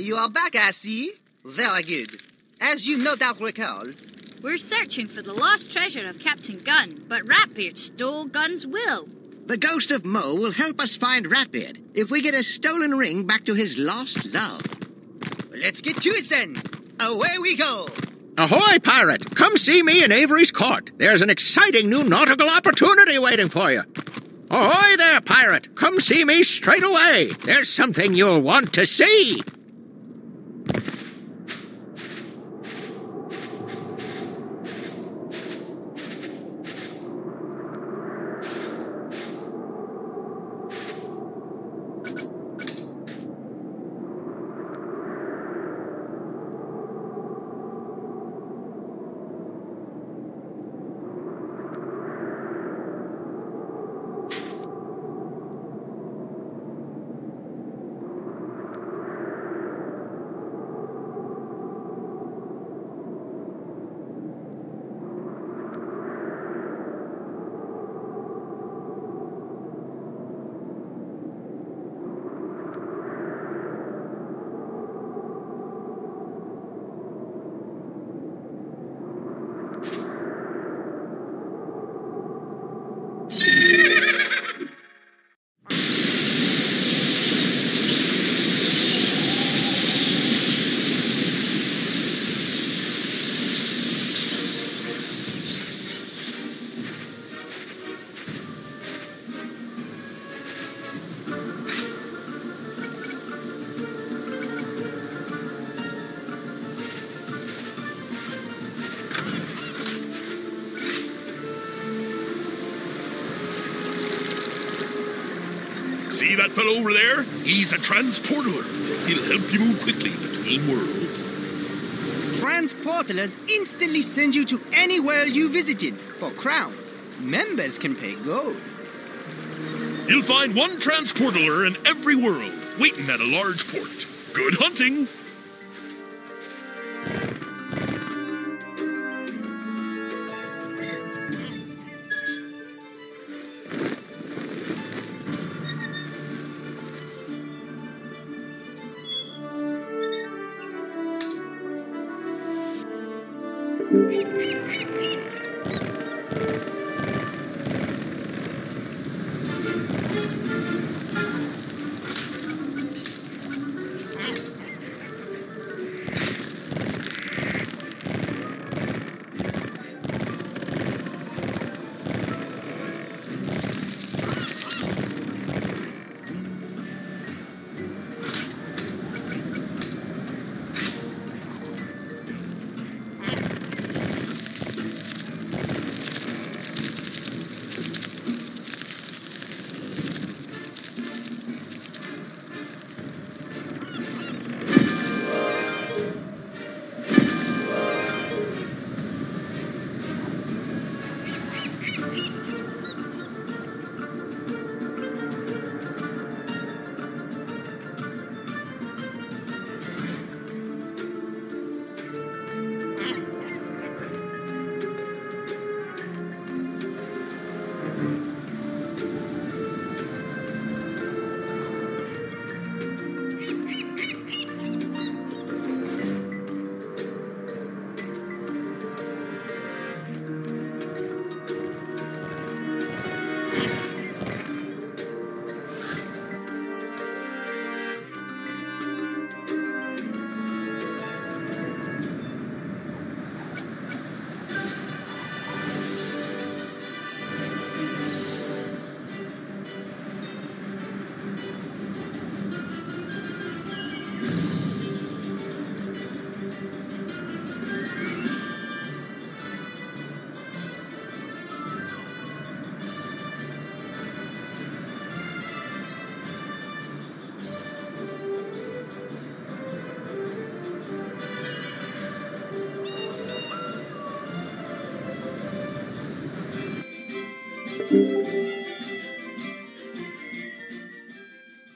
You are back, I see. Very good. As you no doubt recall, We're searching for the lost treasure of Captain Gunn, but Ratbeard stole Gunn's will. The ghost of Mo will help us find Ratbeard if we get a stolen ring back to his lost love. let's get to it then. Away we go. Ahoy, pirate! Come see me in Avery's court. There's an exciting new nautical opportunity waiting for you. Ahoy there, pirate! Come see me straight away. There's something you'll want to see. Fellow over there? He's a transporter. He'll help you move quickly between worlds. Transporters instantly send you to any world you visited for crowns. Members can pay gold. You'll find one transporter in every world, waiting at a large port. Good hunting!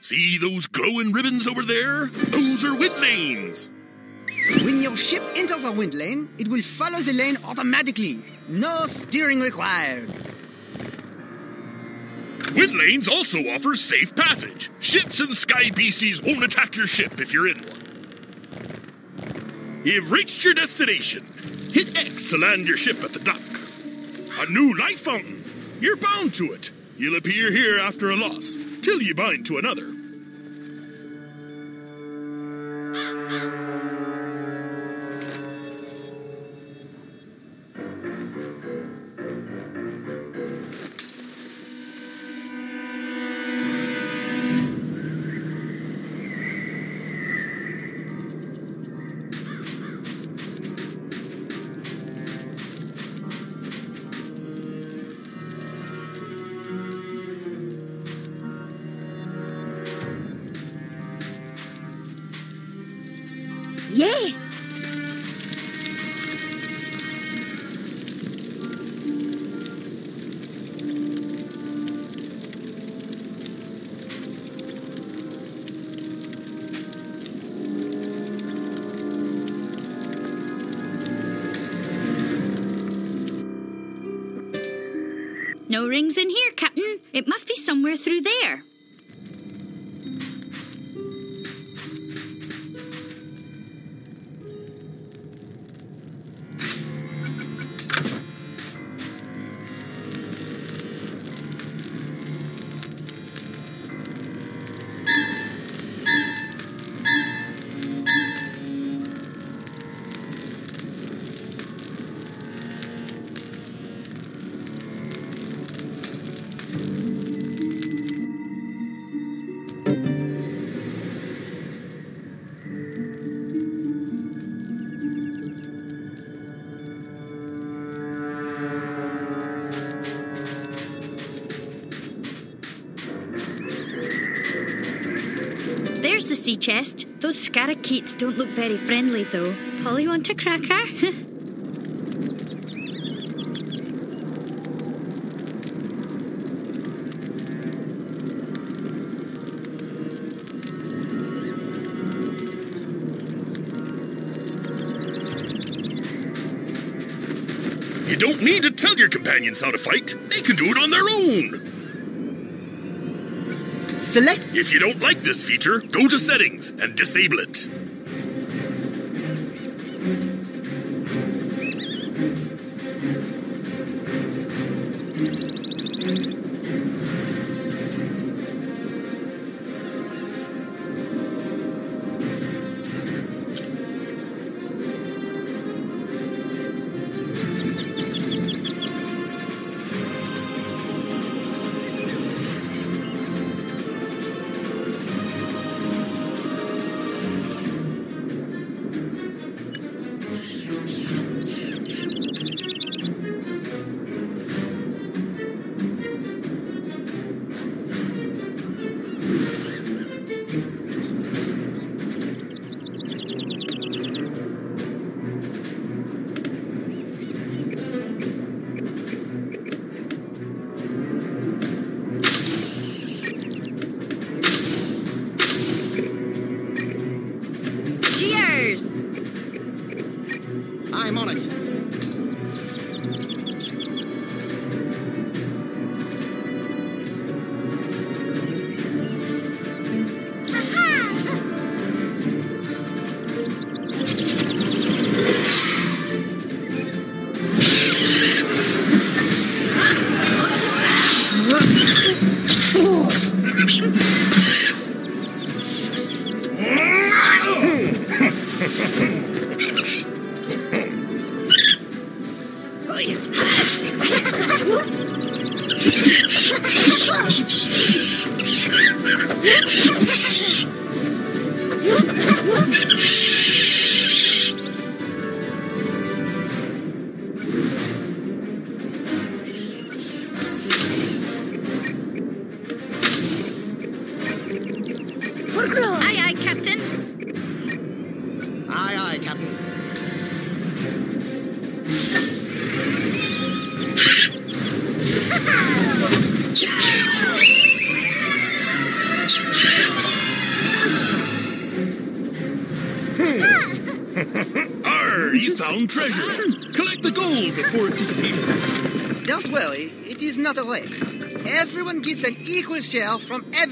See those glowing ribbons over there? Those are wind lanes. When your ship enters a wind lane, it will follow the lane automatically. No steering required. Wind lanes also offer safe passage. Ships and sky beasties won't attack your ship if you're in one. You've reached your destination. Hit X to land your ship at the dock. A new life fountain. You're bound to it. You'll appear here after a loss, till you bind to another. Scarakeets don't look very friendly, though. Polly want a cracker? You don't need to tell your companions how to fight. They can do it on their own. Select If you don't like this feature, go to settings and disable it.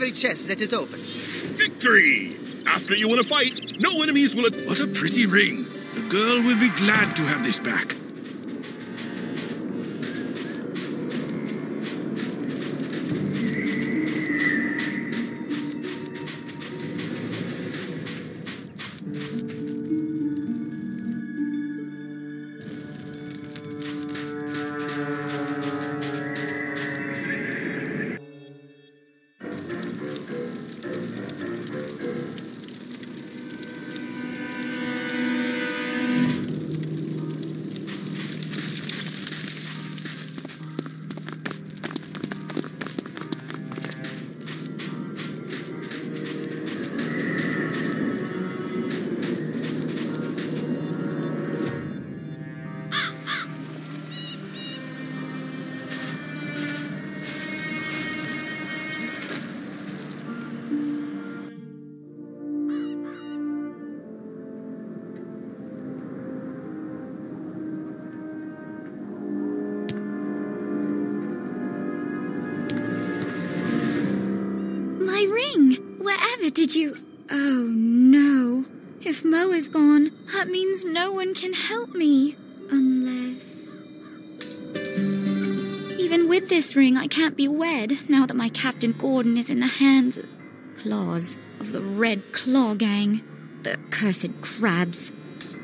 Every chest that is open. Victory! After you win a fight, no enemies will. What a pretty ring. The girl will be glad to have this back. Did you. Oh no. If Mo is gone, that means no one can help me. Unless. Even with this ring, I can't be wed now that my Captain Gordon is in the hands. claws of the Red Claw Gang. The cursed crabs.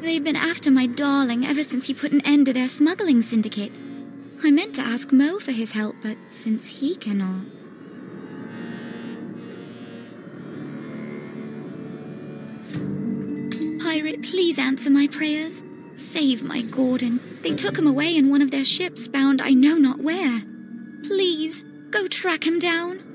They've been after my darling ever since he put an end to their smuggling syndicate. I meant to ask Mo for his help, but since he cannot. Pirate, please answer my prayers. Save my Gordon. They took him away in one of their ships bound I know not where. Please, go track him down.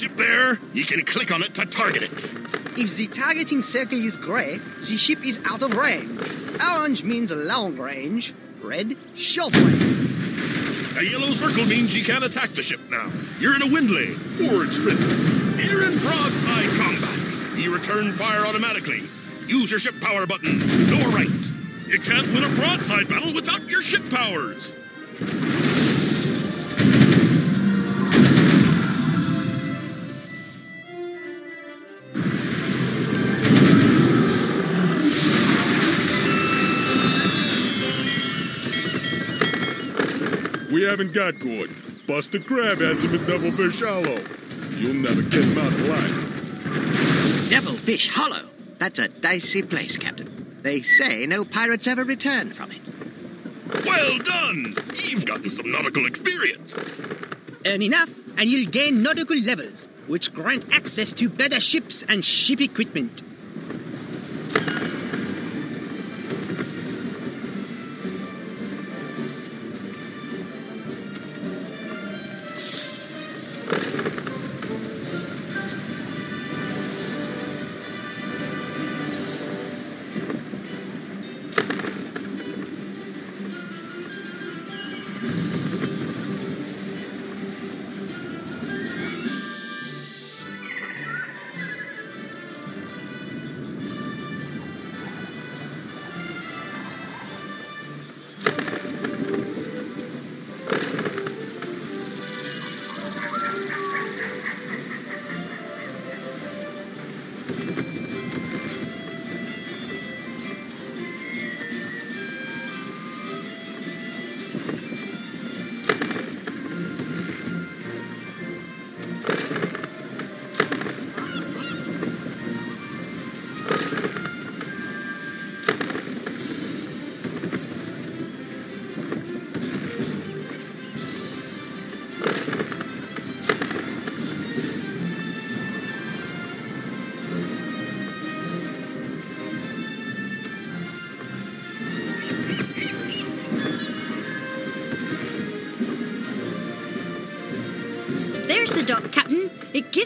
Ship there? You can click on it to target it. If the targeting circle is grey, the ship is out of range. Orange means long range, red, short range. A yellow circle means you can't attack the ship now. You're in a wind lane. Orange friendly. You're in broadside combat. You return fire automatically. Use your ship power button. Lower right. You can't win a broadside battle without your ship powers. Haven't got Gordon. Buster Crab has him in Devilfish Hollow. You'll never get him out alive. Devilfish Hollow. That's a dicey place, Captain. They say no pirates ever return from it. Well done! You've gotten some nautical experience. Earn enough, and you'll gain nautical levels. which grant access to better ships and ship equipment.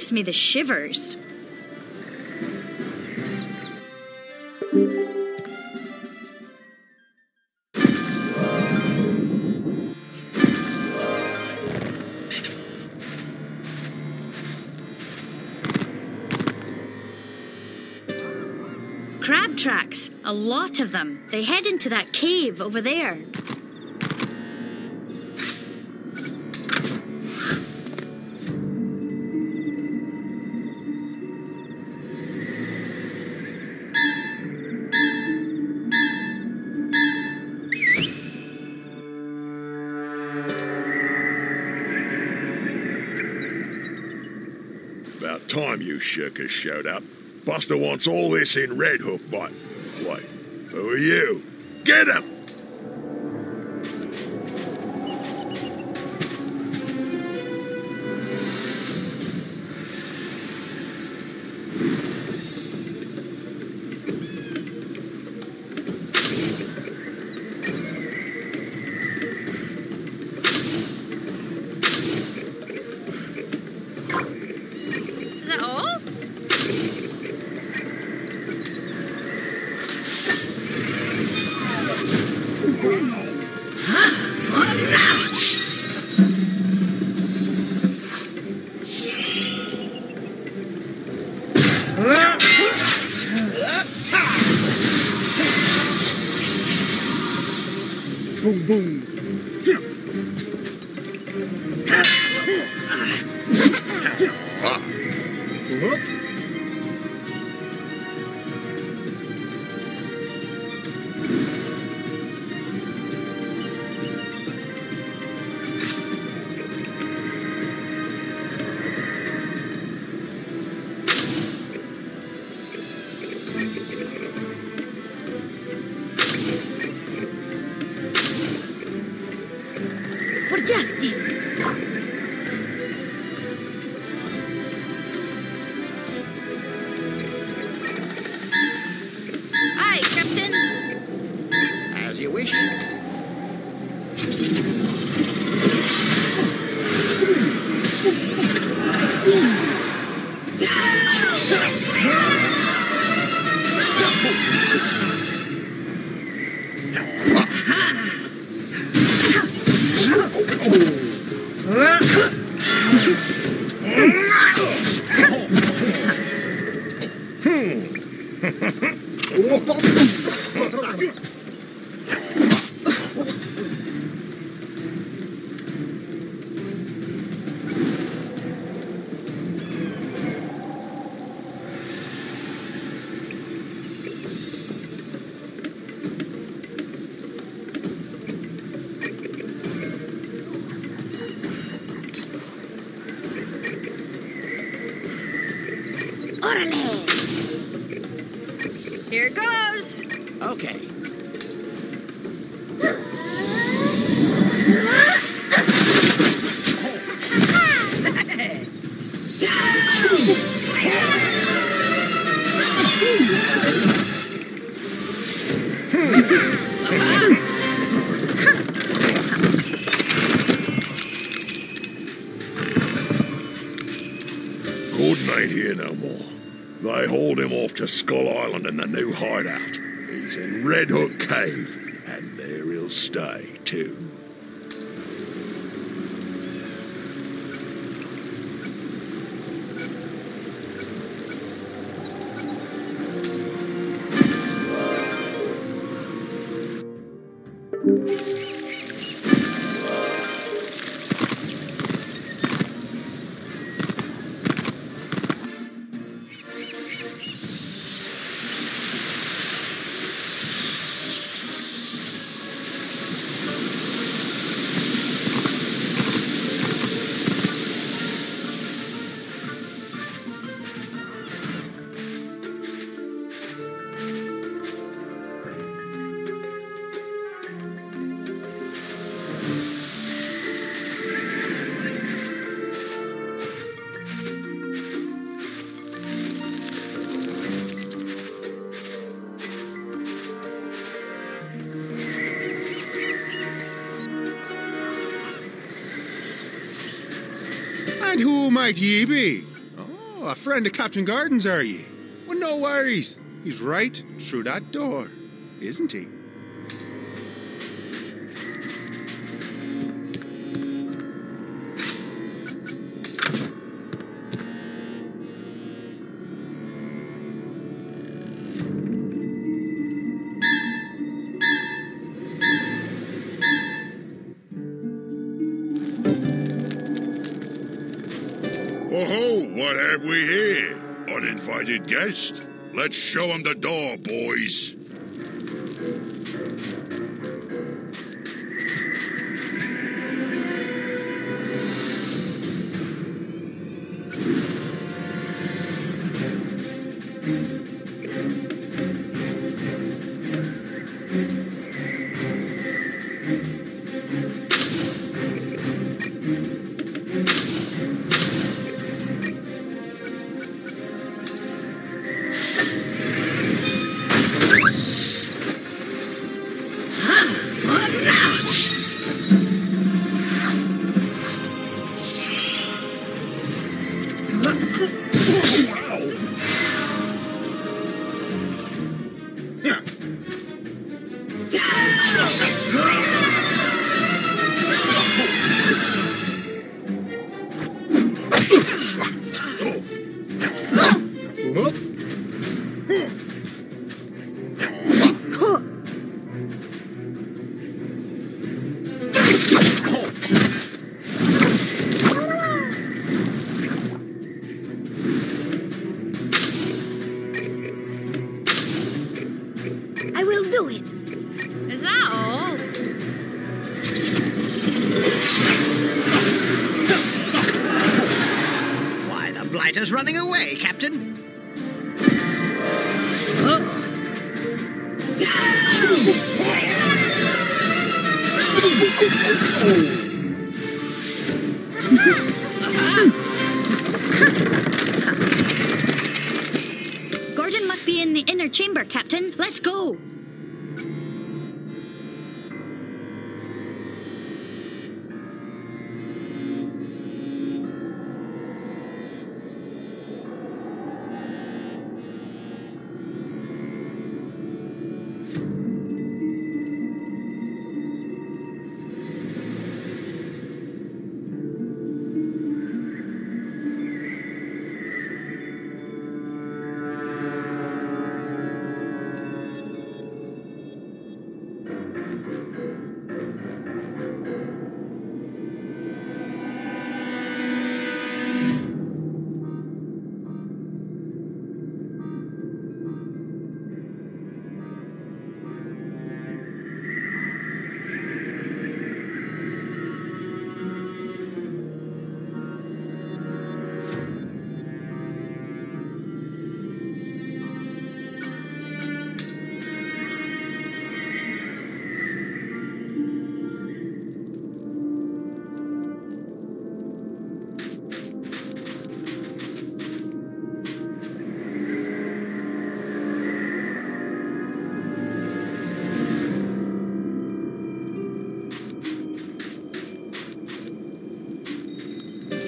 Gives me the shivers. Crab tracks. A lot of them. They head into that cave over there. You shirkers showed up. Buster wants all this in Red Hook, but wait, who are you? Get him! Boom, to Skull Island in the new hideout. He's in Red Hook Cave, and there he'll stay, might ye be? Oh, a friend of Captain Gordon's, are ye? Well, no worries. He's right through that door, isn't he? Show him the blighter's running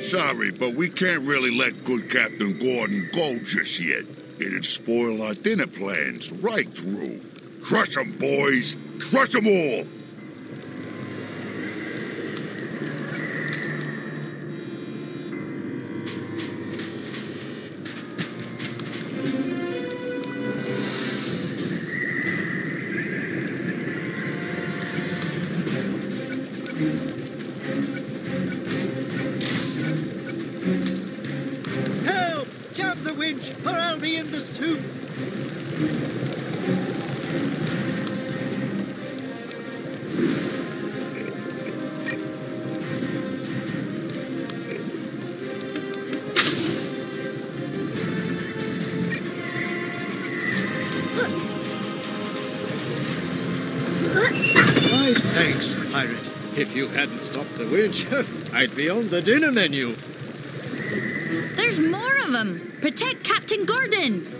Sorry, but we can't really let good Captain Gordon go just yet. It'd spoil our dinner plans right through. Crush 'em, boys! Crush 'em all! You the winch, I'd be on the dinner menu. There's more of them. Protect Captain Gordon.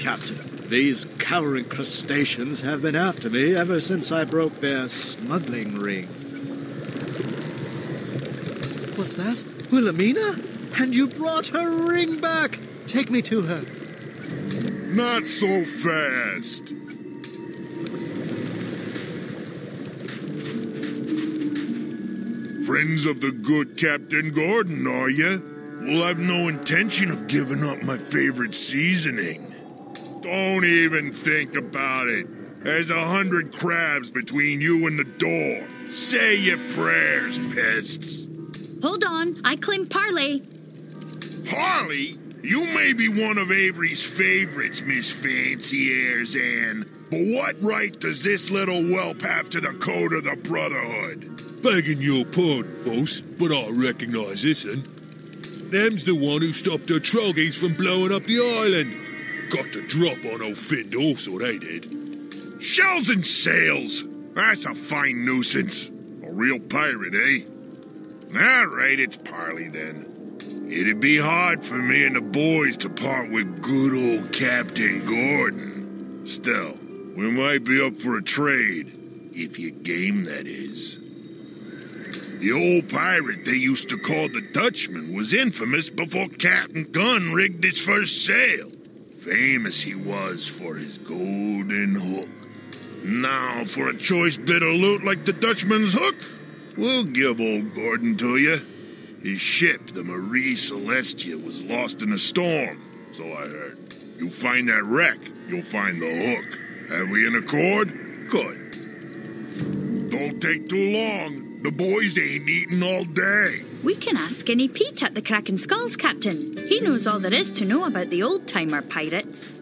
Captain. These cowering crustaceans have been after me ever since I broke their smuggling ring. What's that? Wilhelmina? And you brought her ring back! Take me to her. Not so fast! Friends of the good Captain Gordon, are you? Well, I've no intention of giving up my favorite seasoning. Don't even think about it. There's a hundred crabs between you and the door. Say your prayers, pests. Hold on. I claim Parley. Harley, you may be one of Avery's favorites, Miss Fancy Airs Ann. But what right does this little whelp have to the code of the Brotherhood? Begging your pardon, boss, but I recognize this one. Them's the one who stopped the troggies from blowing up the island. Got the drop on old Finn also, they did. Shells and sails. That's a fine nuisance. A real pirate, eh? All right, it's Parley then. It'd be hard for me and the boys to part with good old Captain Gordon. Still, we might be up for a trade. If you game, that is. The old pirate they used to call the Dutchman was infamous before Captain Gunn rigged his first sail. Famous he was for his golden hook. Now, for a choice bit of loot like the Dutchman's hook, we'll give old Gordon to you. His ship, the Marie Celestia, was lost in a storm, so I heard. You find that wreck, you'll find the hook. Have we an accord? Good. Don't take too long. The boys ain't eating all day. We can ask Skinny Pete at the Kraken Skulls, Captain. He knows all there is to know about the old timer pirates.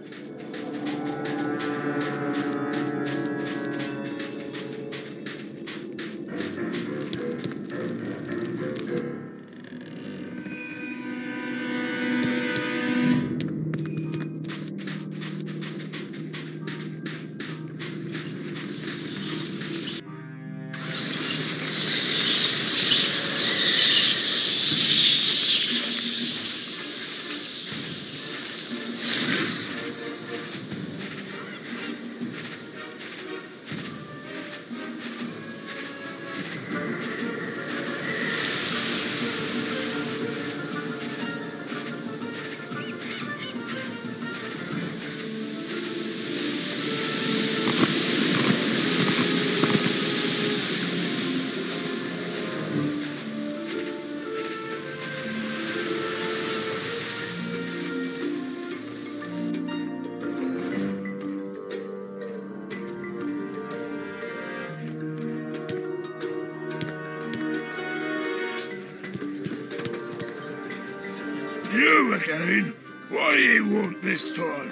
Again? What do you want this time?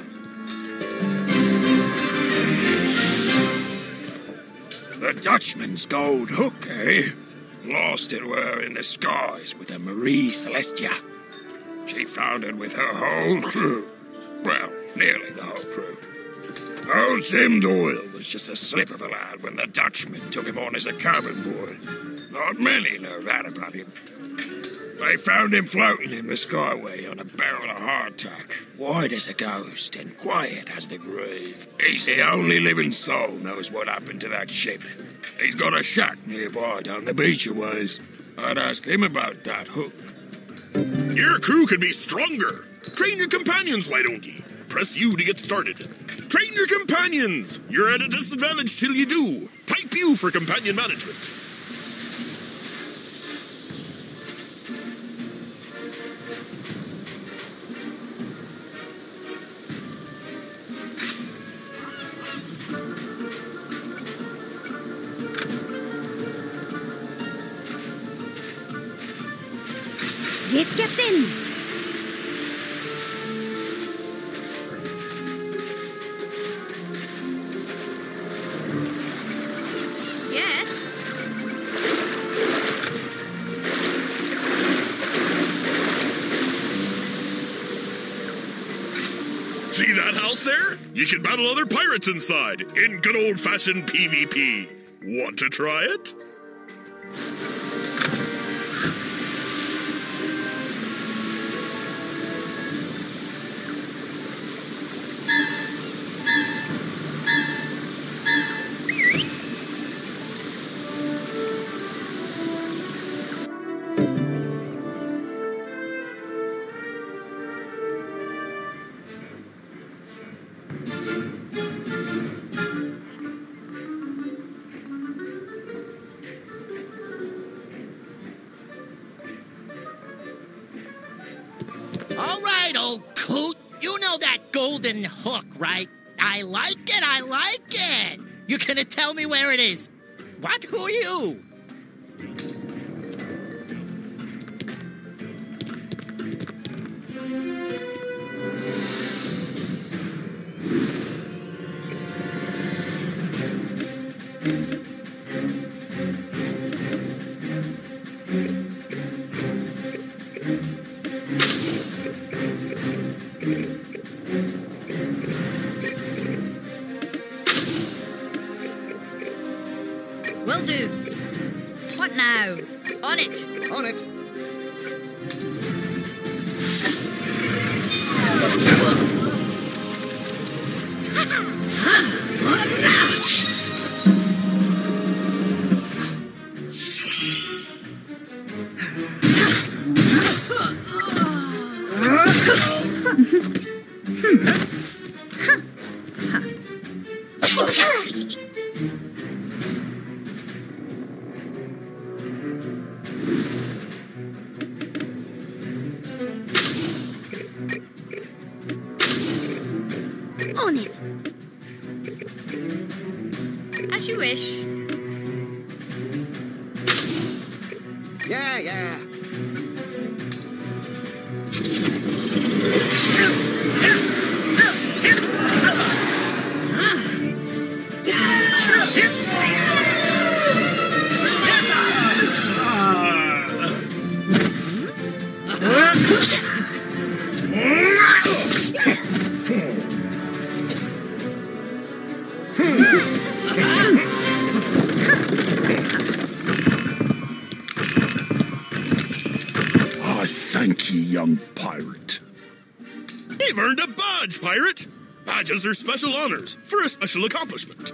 The Dutchman's gold hook, eh? Lost it were in the skies with a Marie Celestia. She found it with her whole crew. Well, nearly the whole crew. Old Jim Doyle was just a slip of a lad when the Dutchman took him on as a cabin boy. Not many know that about him. They found him floating in the skyway barrel of hardtack, white as a ghost and quiet as the grave. He's the only living soul knows what happened to that ship. He's got a shack nearby down the beach a ways. I'd ask him about that hook. Your crew could be stronger. Train your companions, why don't ye? Press U to get started. Train your companions. You're at a disadvantage till you do. Type U for companion management. You can battle other pirates inside in good old fashioned PvP. Want to try it? Is. What? Who are you? Pirate. Badges are special honors for a special accomplishment.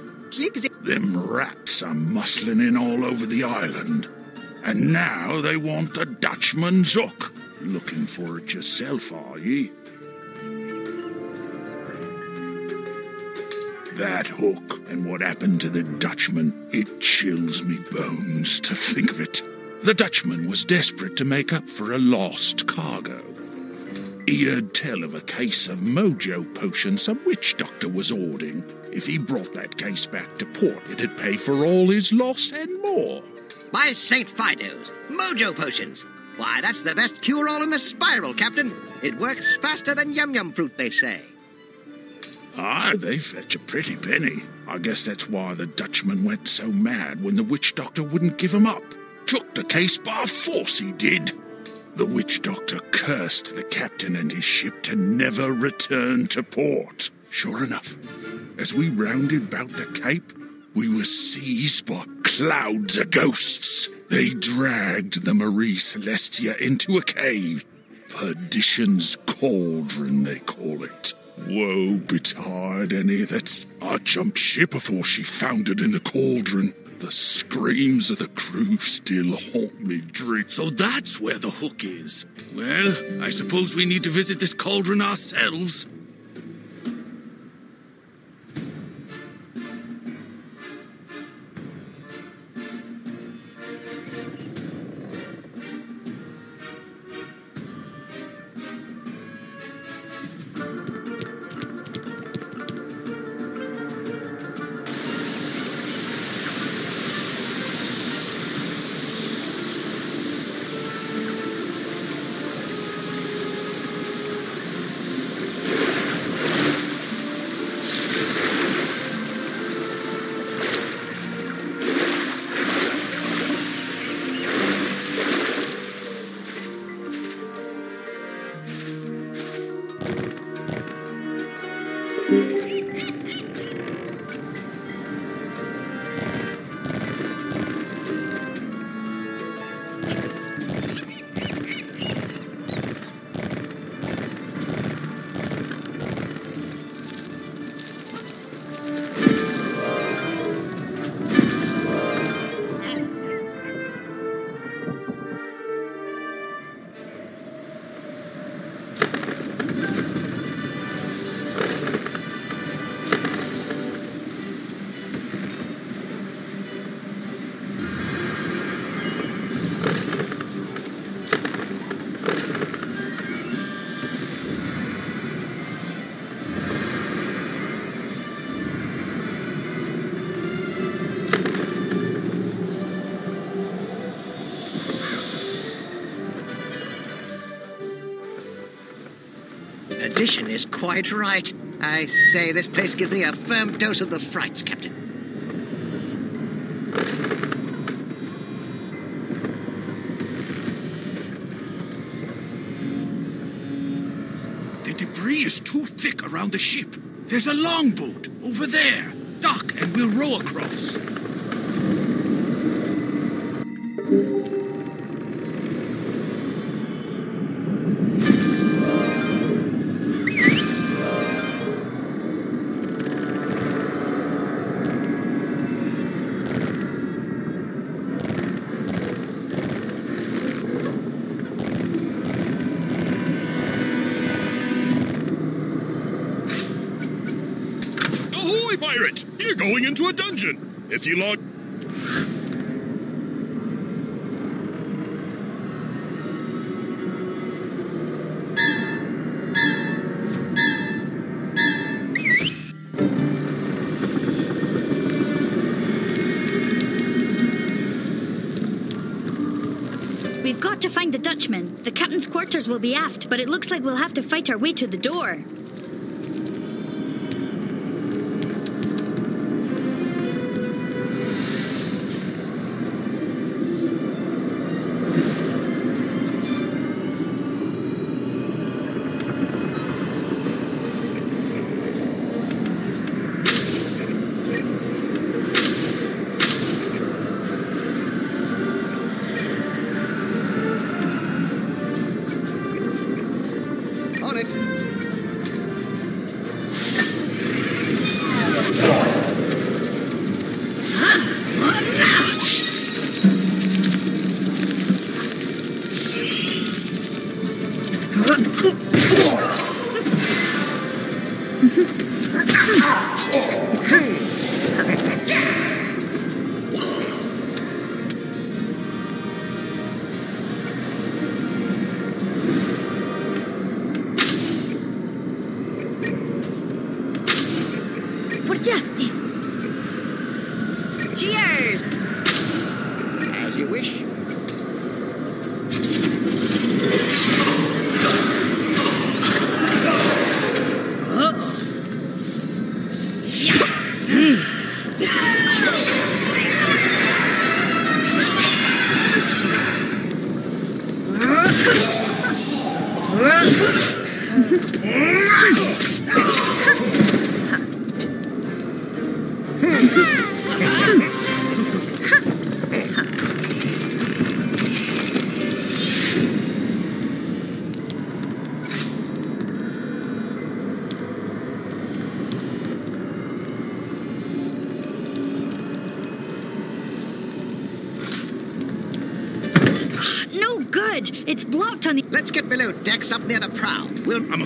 Them rats are muscling in all over the island. And now they want the Dutchman's hook. Looking for it yourself, are ye? That hook and what happened to the Dutchman, it chills me bones to think of it. The Dutchman was desperate to make up for a lost cargo. He heard tell of a case of mojo potion some witch doctor was ordering. If he brought that case back to port, it'd pay for all his loss and more. By St. Fido's, Mojo Potions. Why, that's the best cure all in the spiral, Captain. It works faster than yum yum fruit, they say. Ah, they fetch a pretty penny. I guess that's why the Dutchman went so mad when the witch doctor wouldn't give him up. Took the case by force, he did. The witch doctor cursed the captain and his ship to never return to port. Sure enough, as we rounded about the cape, we were seized by clouds of ghosts. They dragged the Marie Celestia into a cave. Perdition's cauldron, they call it. Woe betide any that's. I jumped ship before she foundered in the cauldron. The screams of the crew still haunt me dream. So that's where the hook is. Well, I suppose we need to visit this cauldron ourselves. Quite right. I say this place gives me a firm dose of the frights, Captain. The debris is too thick around the ship. There's a longboat over there. Dock, and we'll row across. if you like. We've got to find the Dutchman. The captain's quarters will be aft, but it looks like we'll have to fight our way to the door.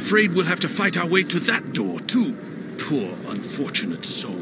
afraid we'll have to fight our way to that door, too. Poor, unfortunate soul.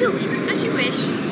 Do it as you wish.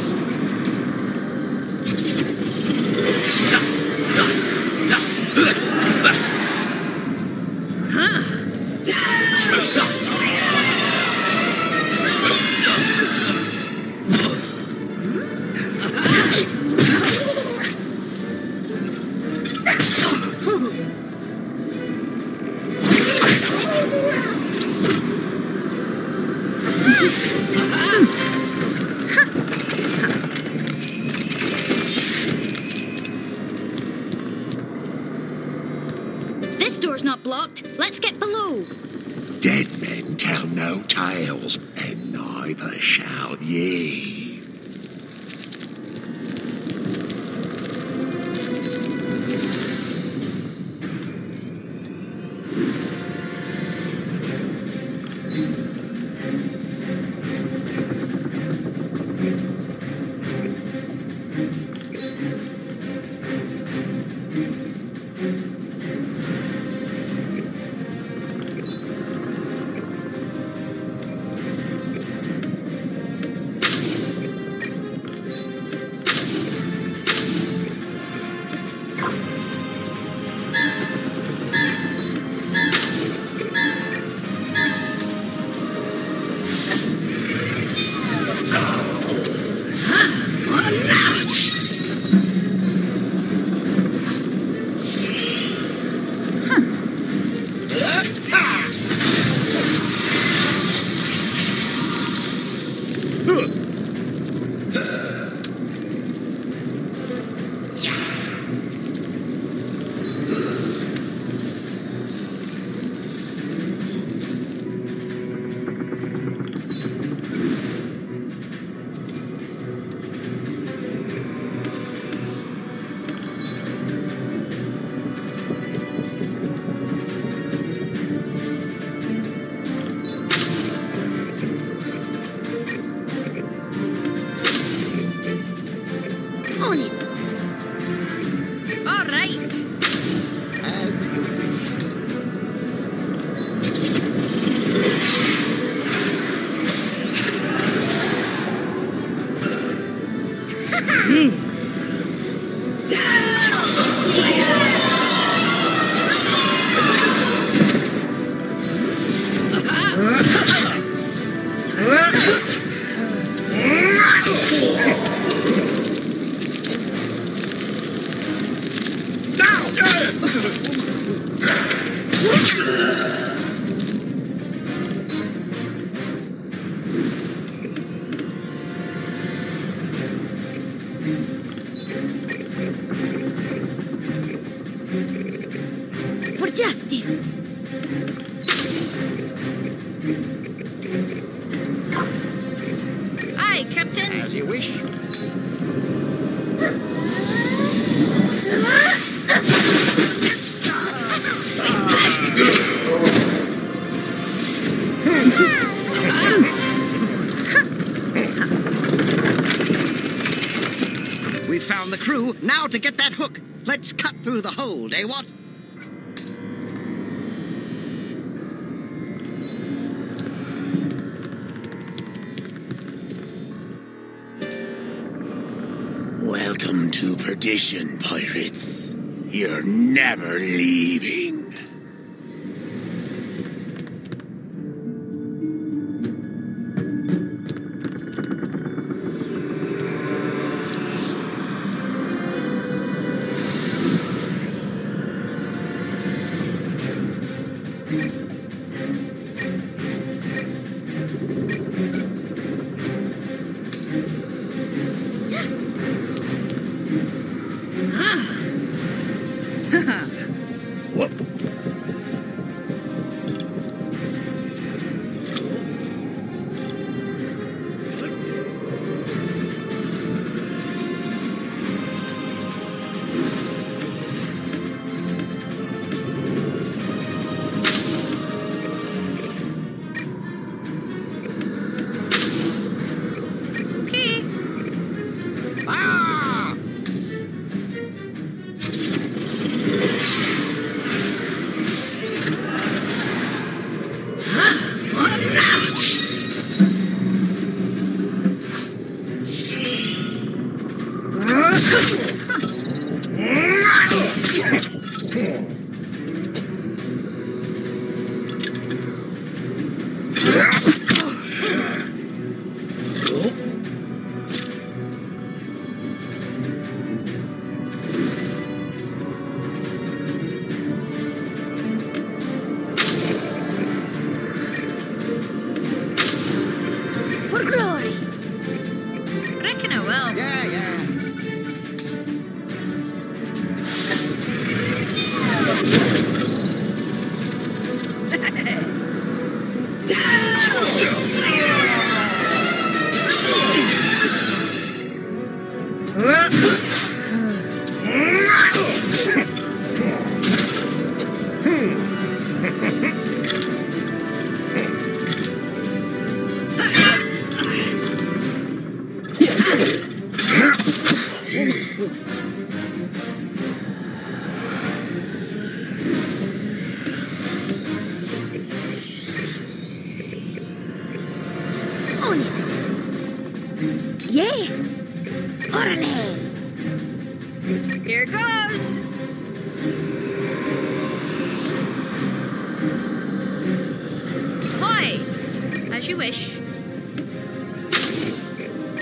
Crew. Now to get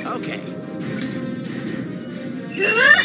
Okay. Ah!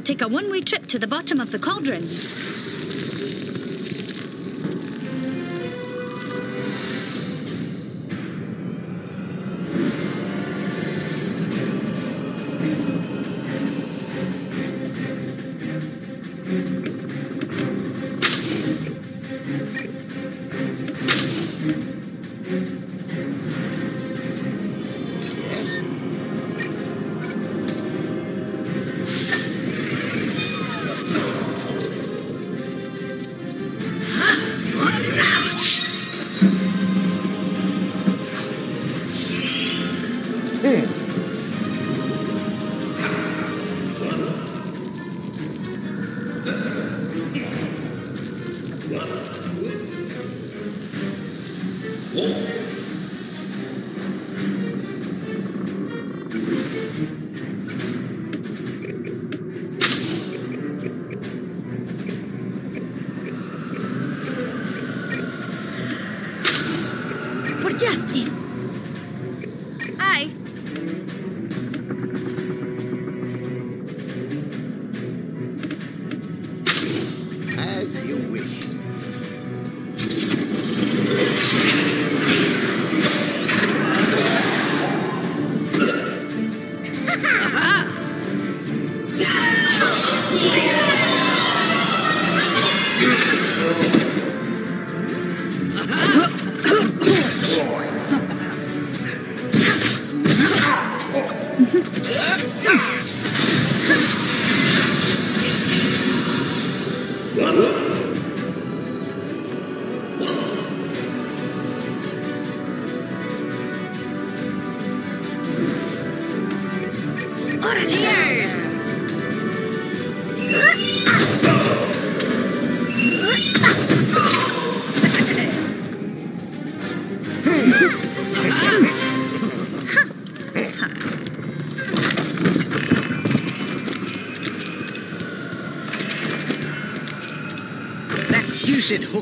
You'll take a one way trip to the bottom of the cauldron.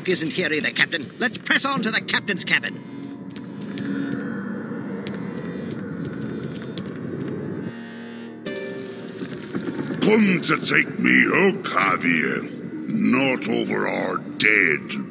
Isn't here either, Captain. Let's press on to the captain's cabin. Come to take me have you? Not over our dead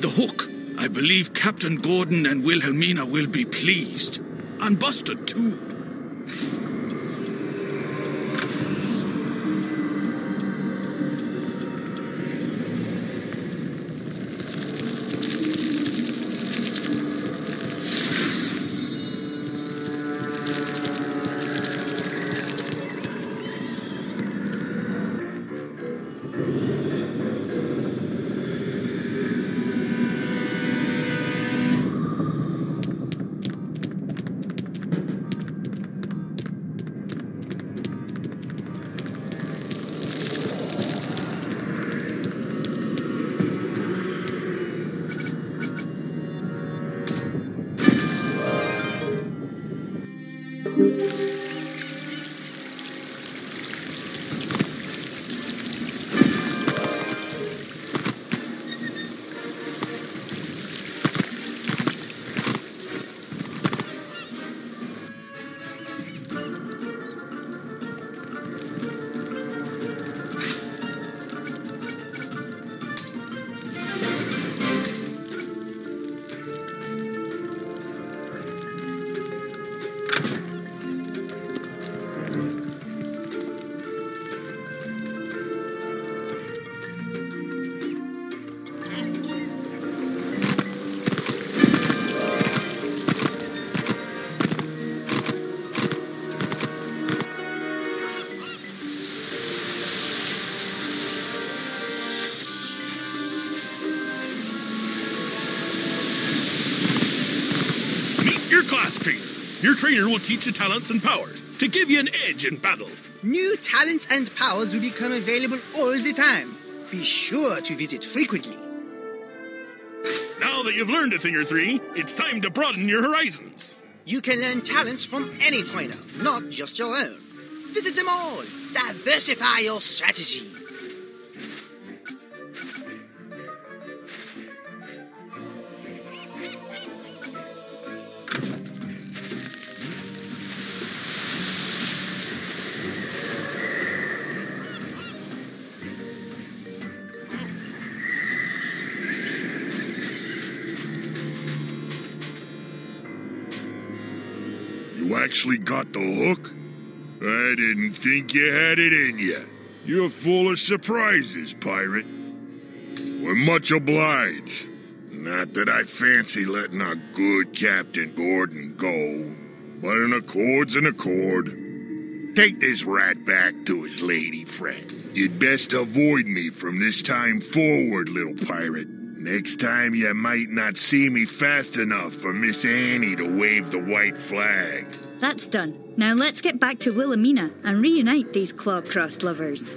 the hook. I believe Captain Gordon and Wilhelmina will be pleased. And Buster, too. Trainer will teach you talents and powers to give you an edge in battle. New talents and powers will become available all the time. Be sure to visit frequently. Now that you've learned a thing or three, it's time to broaden your horizons. You can learn talents from any trainer, not just your own. Visit them all. Diversify your strategy. Actually got the hook? I didn't think you had it in you. You're full of surprises, pirate. We're much obliged. Not that I fancy letting our good Captain Gordon go, but an accord's an accord. Take this rat back to his lady friend. You'd best avoid me from this time forward, little pirate. Next time you might not see me fast enough for Miss Annie to wave the white flag. That's done. Now let's get back to Wilhelmina and reunite these claw-crossed lovers.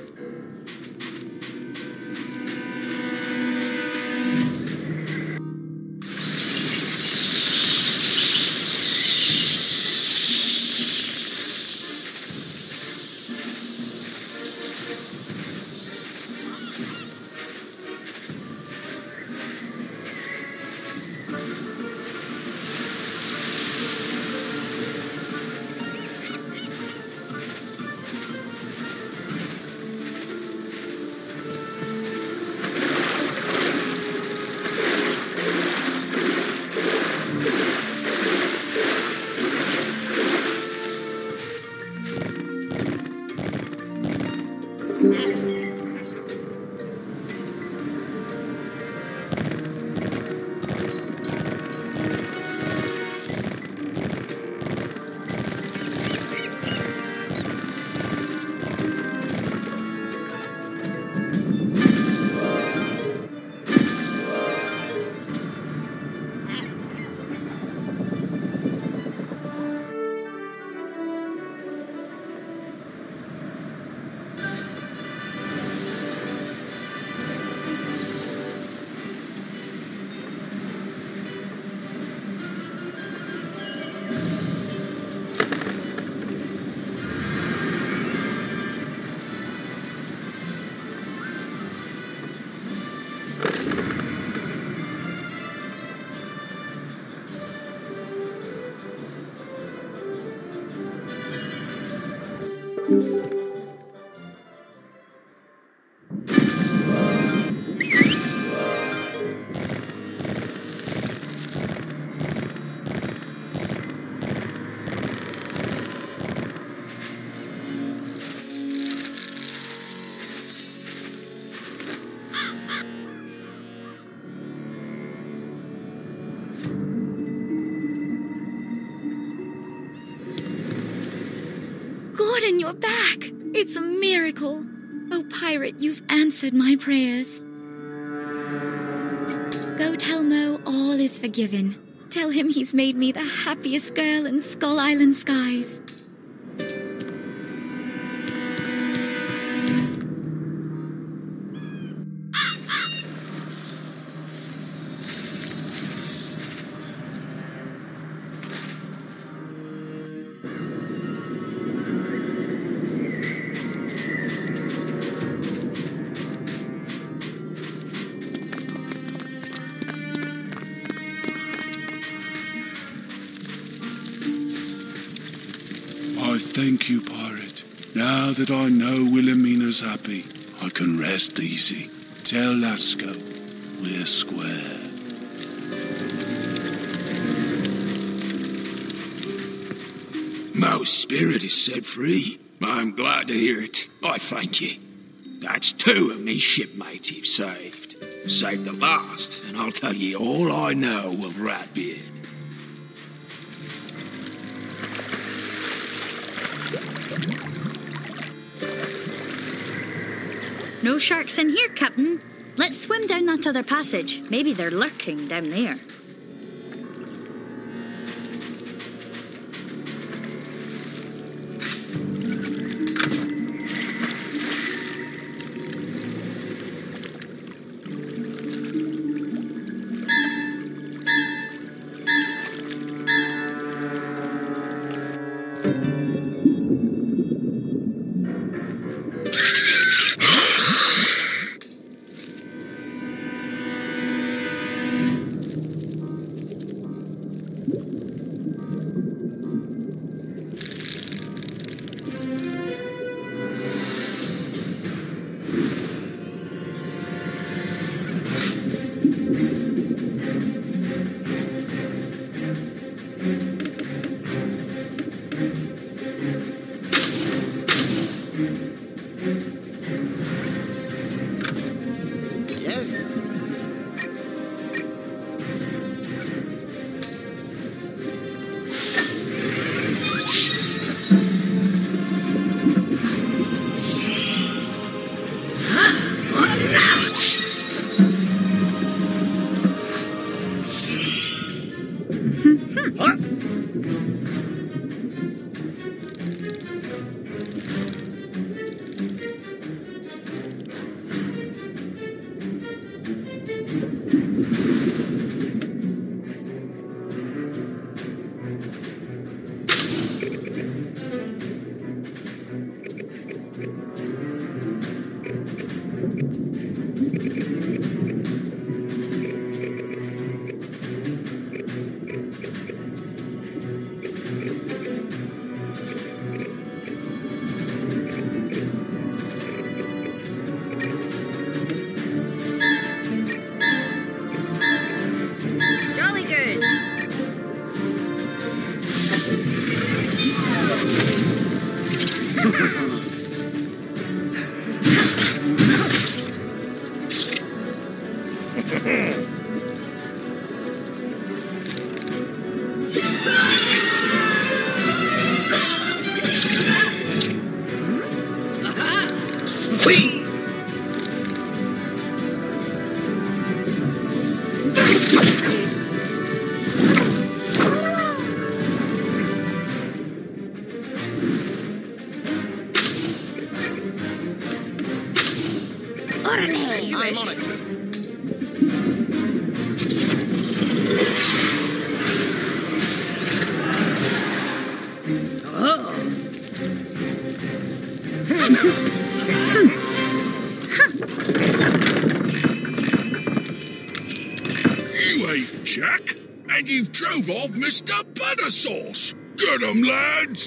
You're back! It's a miracle! Oh, pirate, you've answered my prayers. Go tell Mo all is forgiven. Tell him he's made me the happiest girl in Skull Island skies. That I know Wilhelmina's happy, I can rest easy. Tell Lasco we're square. Mo's spirit is set free. I'm glad to hear it. I thank you. That's two of me shipmates you've saved. Save the last, and I'll tell you all I know of Ratbeard. No sharks in here, Captain. Let's swim down that other passage. Maybe they're lurking down there. Lads!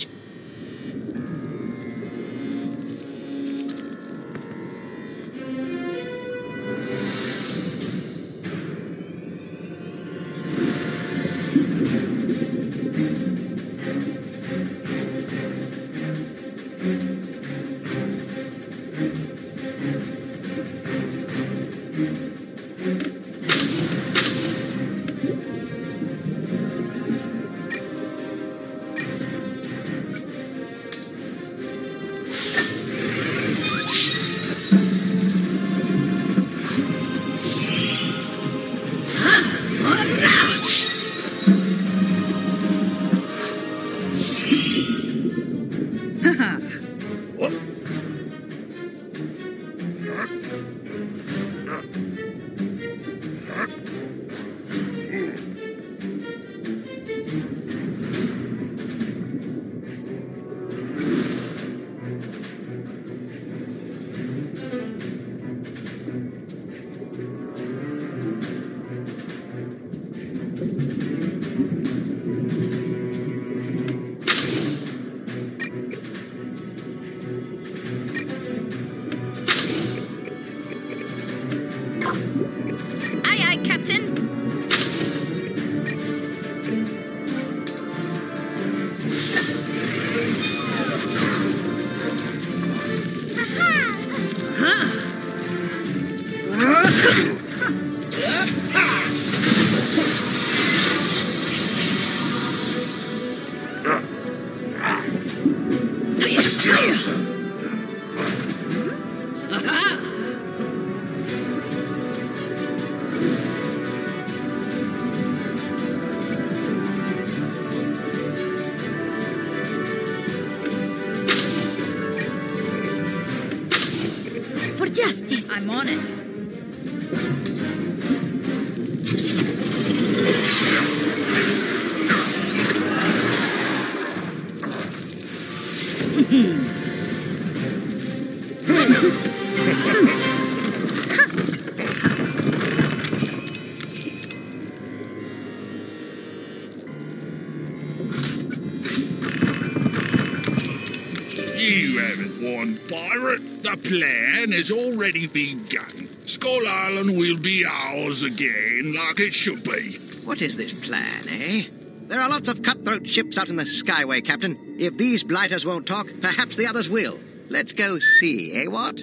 Justice! Ours again, like it should be. What is this plan, eh? There are lots of cutthroat ships out in the Skyway, Captain. If these blighters won't talk, perhaps the others will. Let's go see, eh, what?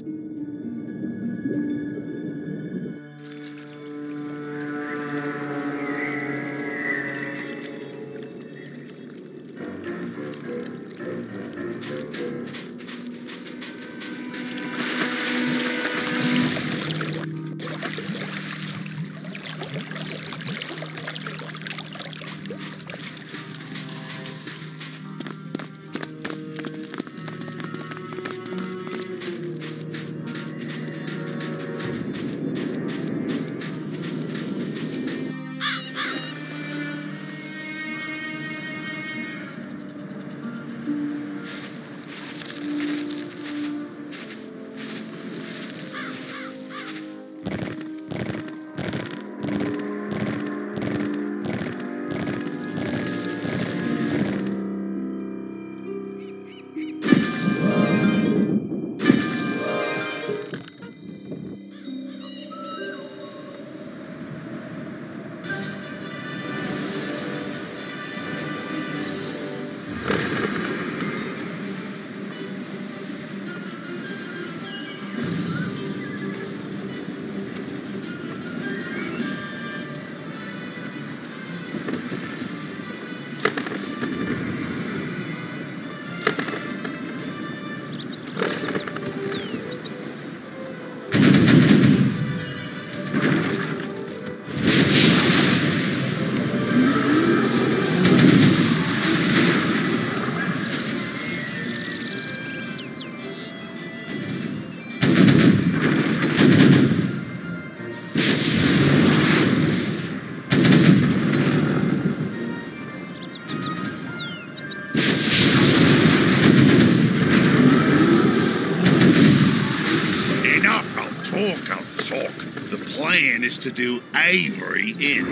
Is to do Avery in.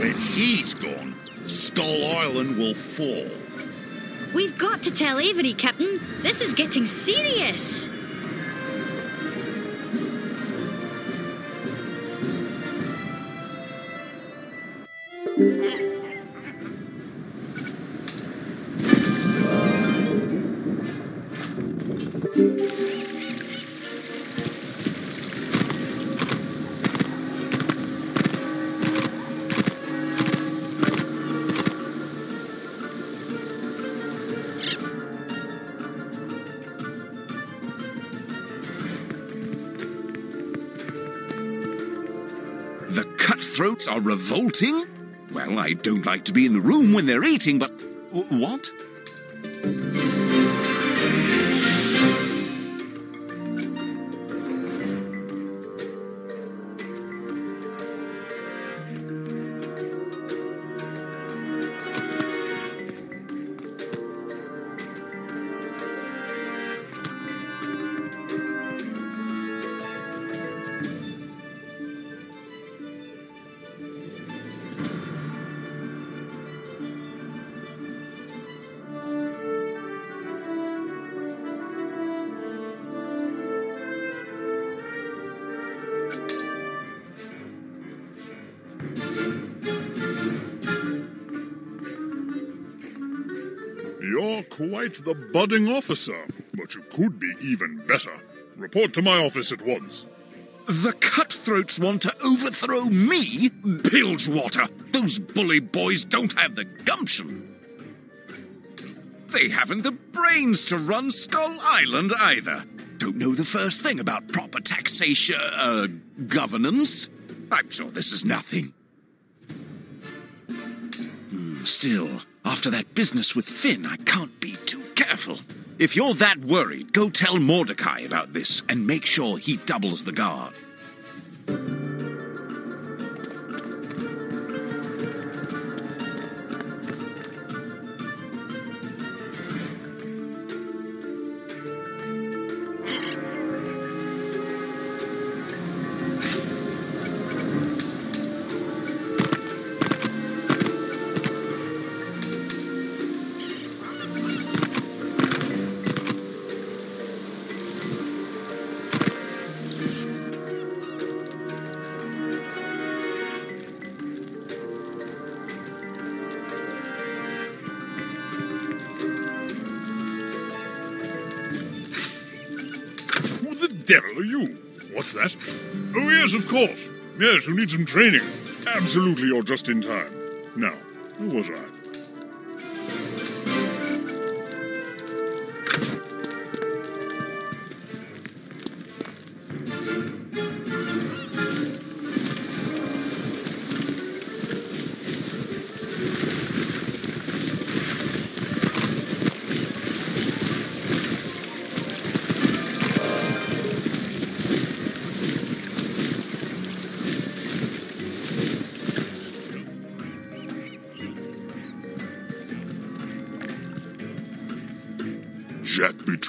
When he's gone, Skull Island will fall. We've got to tell Avery, Captain. This is getting serious. Are revolting? Well, I don't like to be in the room when they're eating, but. Quite the budding officer, but you could be even better. Report to my office at once. The cutthroats want to overthrow me? Bilgewater! Those bully boys don't have the gumption. They haven't the brains to run Skull Island either. Don't know the first thing about proper taxation, uh, governance. I'm sure this is nothing. Hmm, Still, after that business with Finn, I can't be too careful. If you're that worried, go tell Mordecai about this and make sure he doubles the guard. What's that? Oh, yes, of course. Yes, you need some training. Absolutely, you're just in time. Now, who was I?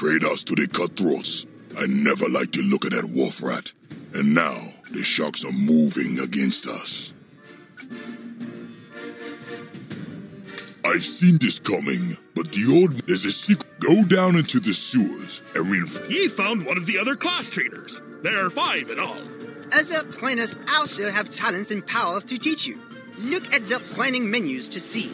Betrayed us to the cutthroats. I never liked the look of that wolf rat. And now, the sharks are moving against us. I've seen this coming, but the old there's a secret. Go down into the sewers and reinforce. He found one of the other class trainers. There are five in all. Other trainers also have talents and powers to teach you. Look at their training menus to see.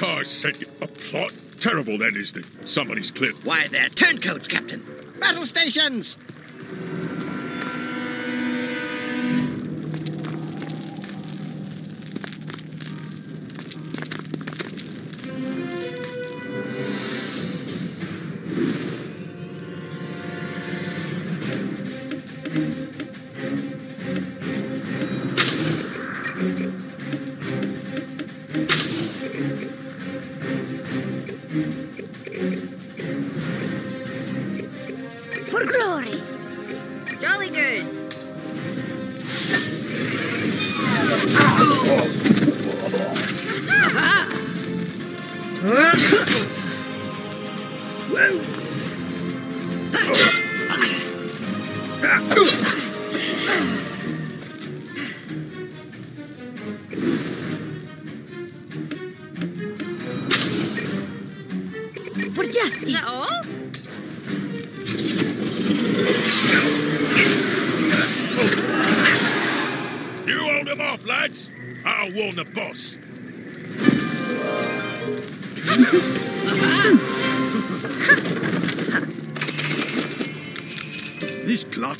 Mordecai sent you a plot. Terrible, then, is that somebody's clip. Why, they're turncoats, Captain. Battle stations!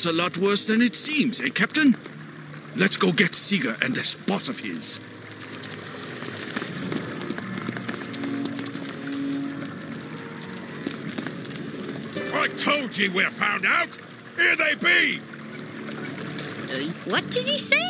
Plot's a lot worse than it seems, eh, Captain? Let's go get Seeger and this boss of his. I told you we're found out. Here they be. What did you say?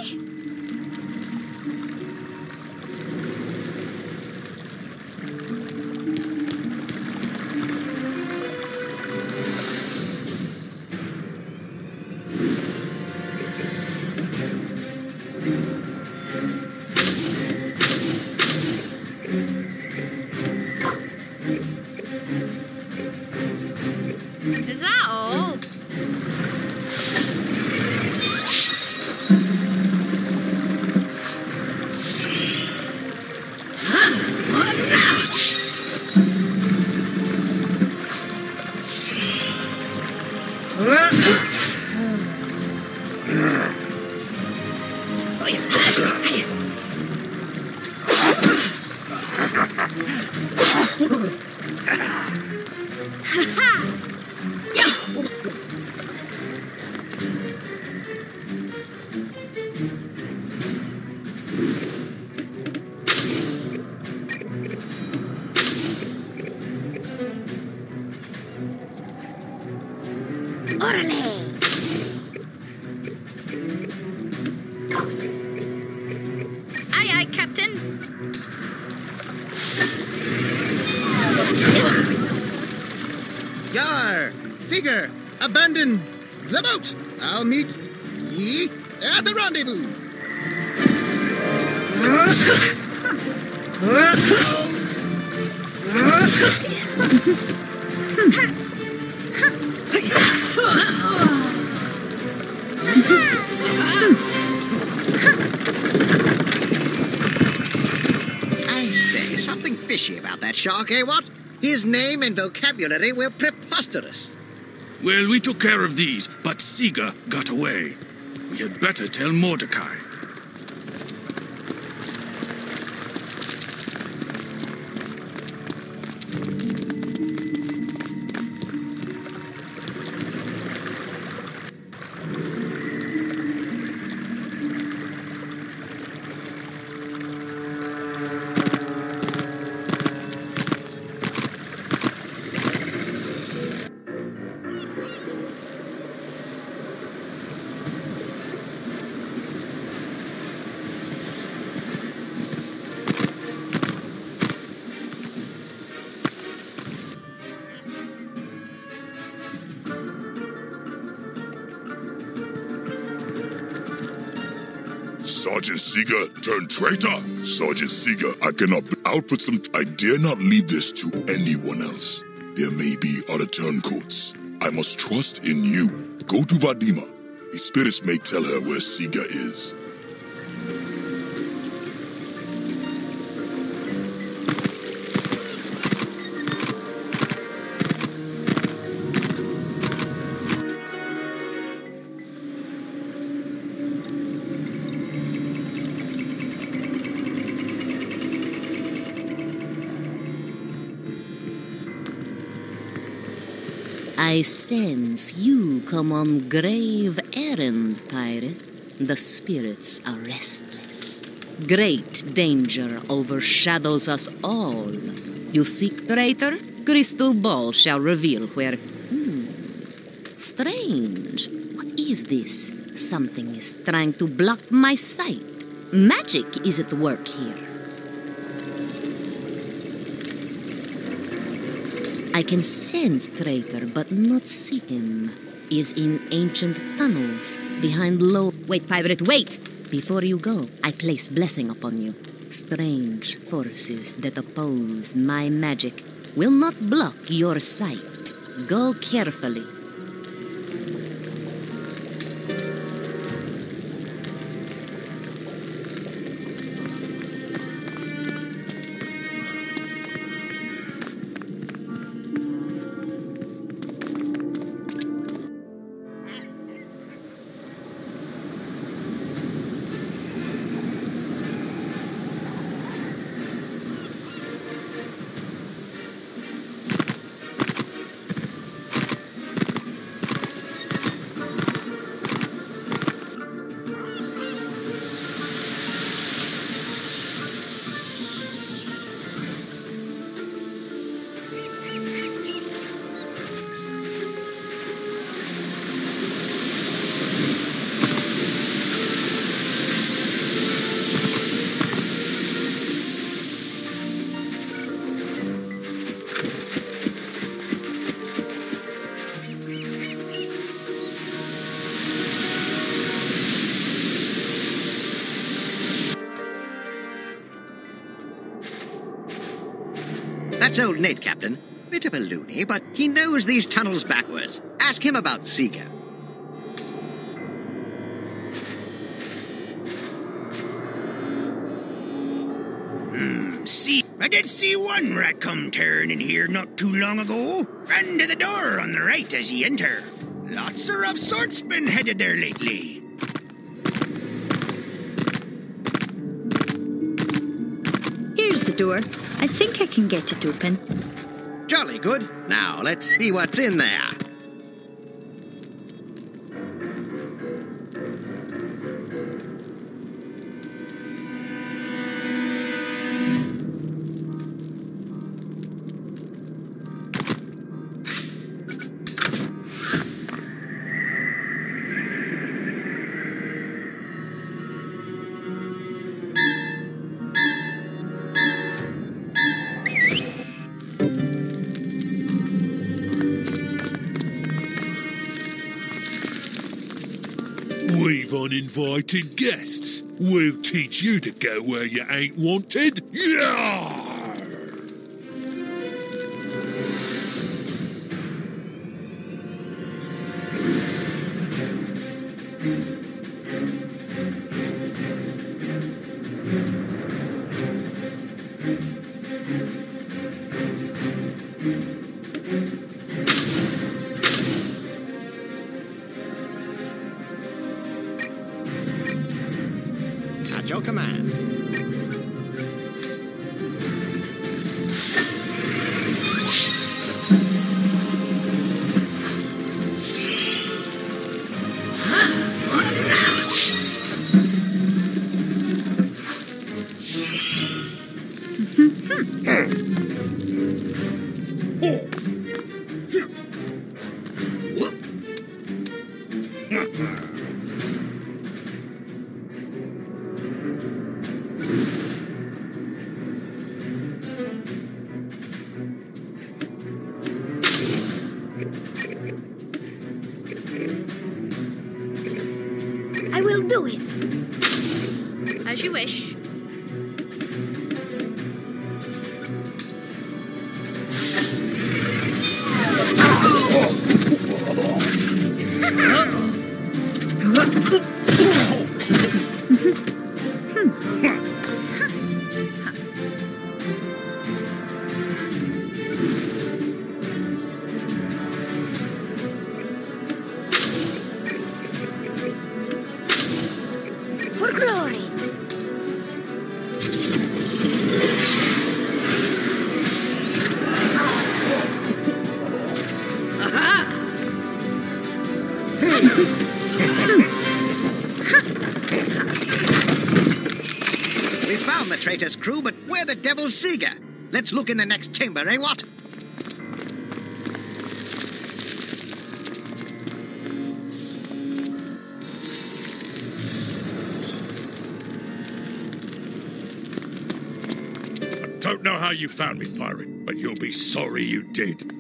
Name and vocabulary were preposterous. Well, we took care of these, but Seeger got away. We had better tell Mordecai. Traitor. Sergeant Seeger, I cannot output some. I dare not leave this to anyone else. There may be other turncoats. I must trust in you. Go to Vadima. His spirits may tell her where Seeger is. I sense you come on grave errand, pirate. The spirits are restless. Great danger overshadows us all. You seek traitor? Crystal ball shall reveal where. Hmm. Strange. What is this? Something is trying to block my sight. Magic is at work here. I can sense traitor, but not see him. Is in ancient tunnels behind low. Wait, pirate, wait! Before you go, I place blessing upon you. Strange forces that oppose my magic will not block your sight. Go carefully. Old Nate, Captain. Bit of a loony, but he knows these tunnels backwards. Ask him about Seeger. Hmm, see, I did see one rat come tearing in here not too long ago. Ran to the door on the right as ye enter. Lots of rough sorts been headed there lately. Here's the door. I think I can get it open. Jolly good. Now, let's see what's in there. Guests. We'll teach you to go where you ain't wanted. Yeah! Crew, but we're the Devil's Seeger. Let's look in the next chamber, eh, what? I don't know how you found me, pirate, but you'll be sorry you did.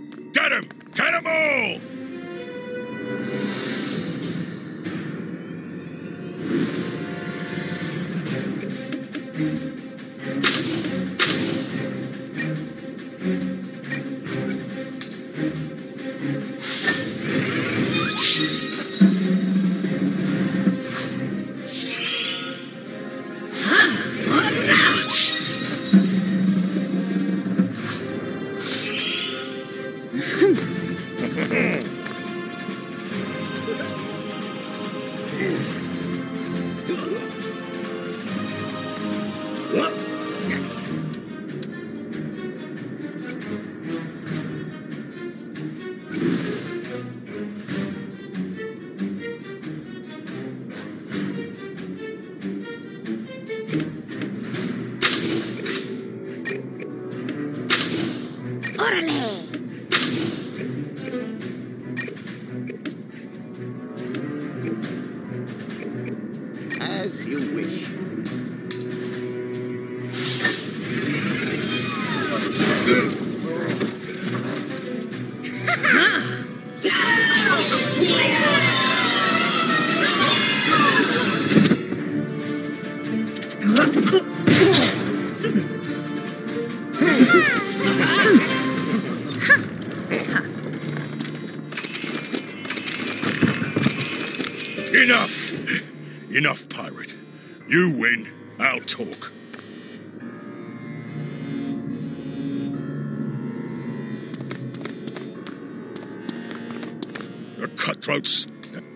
Órale!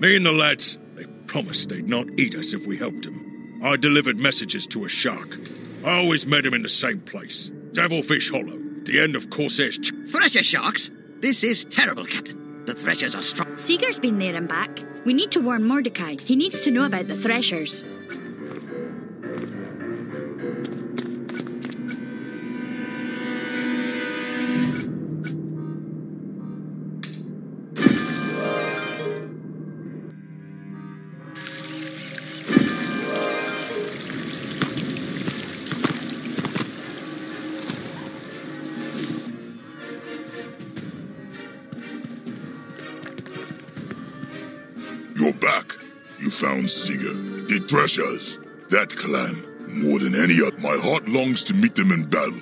Me and the lads, they promised they'd not eat us if we helped them. I delivered messages to a shark. I always met him in the same place Devilfish Hollow, the end of Corsair's ch- Thresher sharks? This is terrible, Captain. The threshers are strong. Seeger's been there and back. We need to warn Mordecai. He needs to know about the threshers. That clan. More than any other, my heart longs to meet them in battle.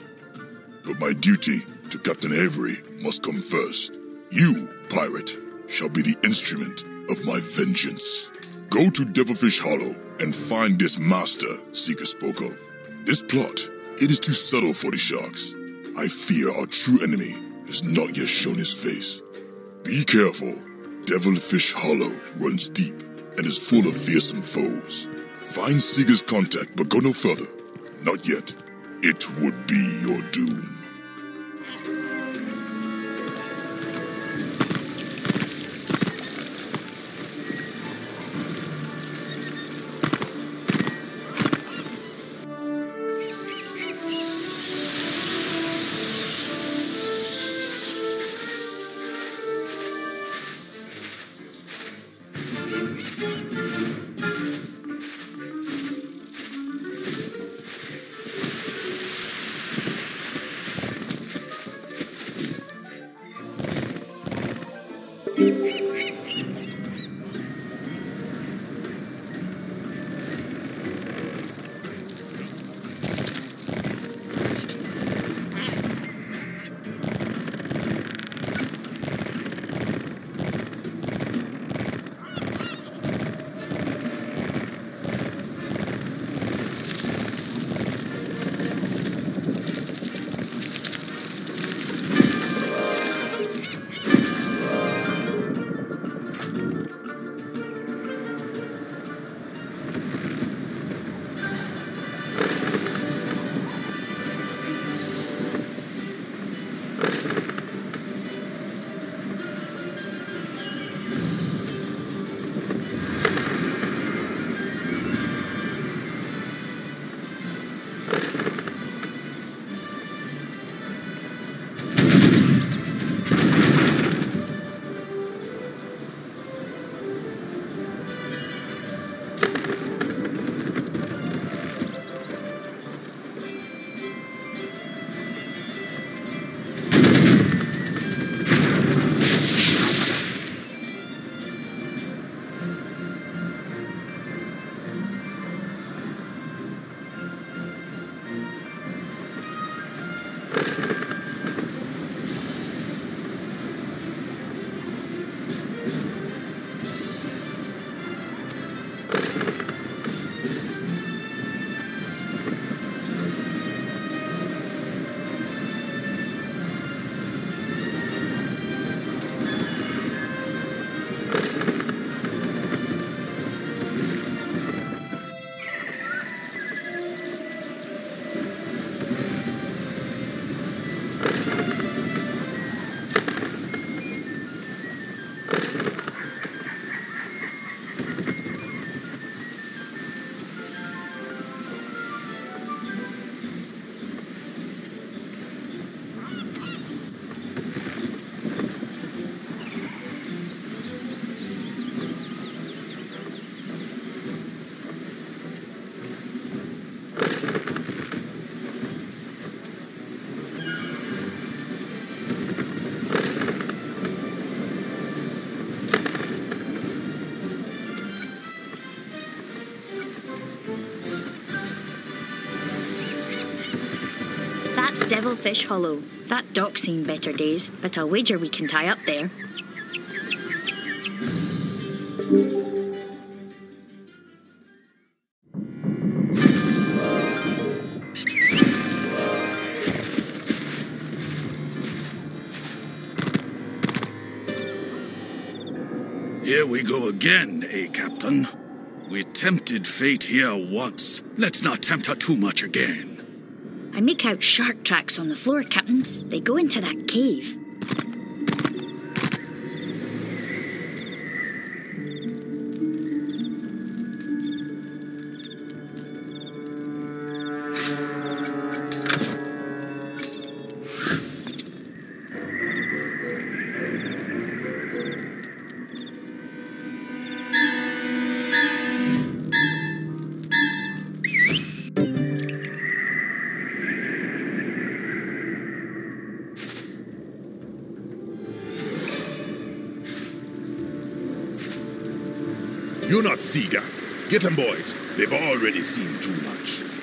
But my duty to Captain Avery must come first. You, pirate, shall be the instrument of my vengeance. Go to Devilfish Hollow and find this master Seeker spoke of. This plot, it is too subtle for the sharks. I fear our true enemy has not yet shown his face. Be careful. Devilfish Hollow runs deep and is full of fearsome foes. Find Seeger's contact, but go no further. Not yet. It would be your doom. Devilfish Hollow. That dock's seen better days, but I'll wager we can tie up there. Here we go again, eh, Captain? We tempted fate here once. Let's not tempt her too much again. I make out shark tracks on the floor, Captain. They go into that cave. You're not Seeger. Get them, boys. They've already seen too much.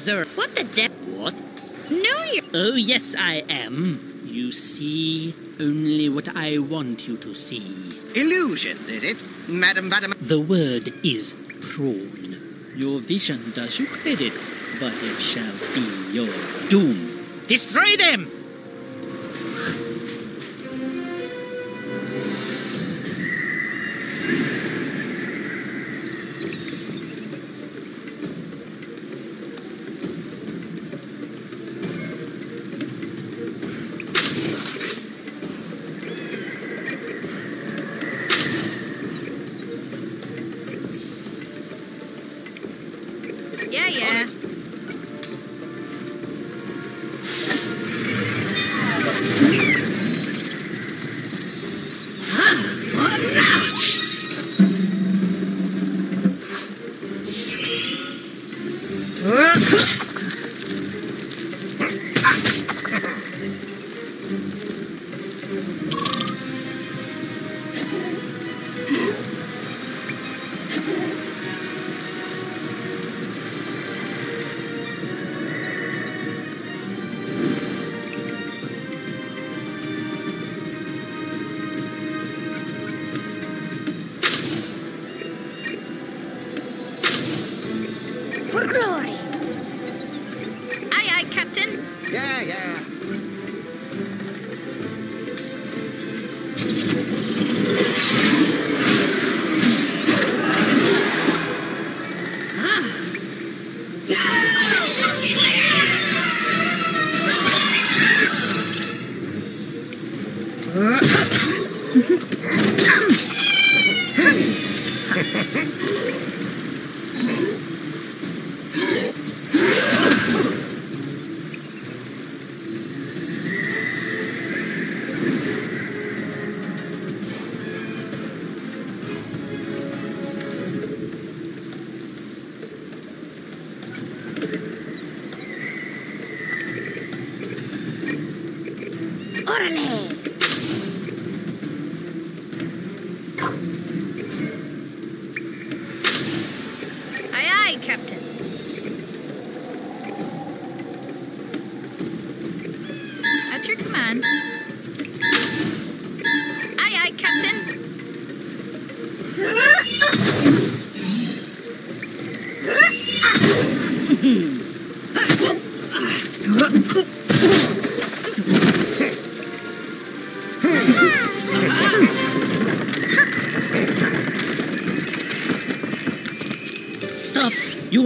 Razor. What the de- What? No, you Oh, yes, I am. You see only what I want you to see. Illusions, is it, Madam Vadam? The word is prawn. Your vision does you credit, but it shall be your doom. Destroy them!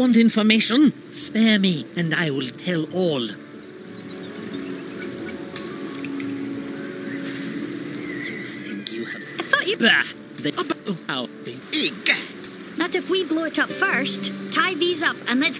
Want information? Spare me, and I will tell all. You think you have. I thought you. Bah! They. Not if we blow it up first. Tie these up and let's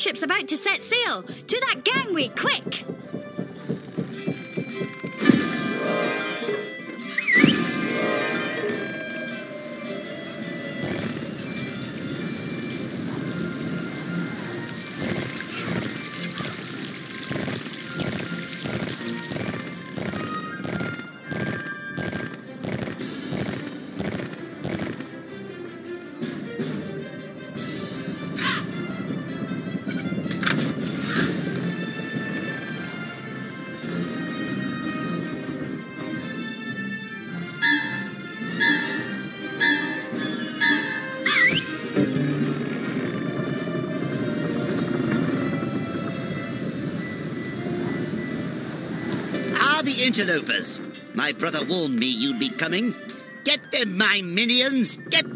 ship's about to set sail. To that gangway, quick! Interlopers. My brother warned me you'd be coming. Get them, my minions! Get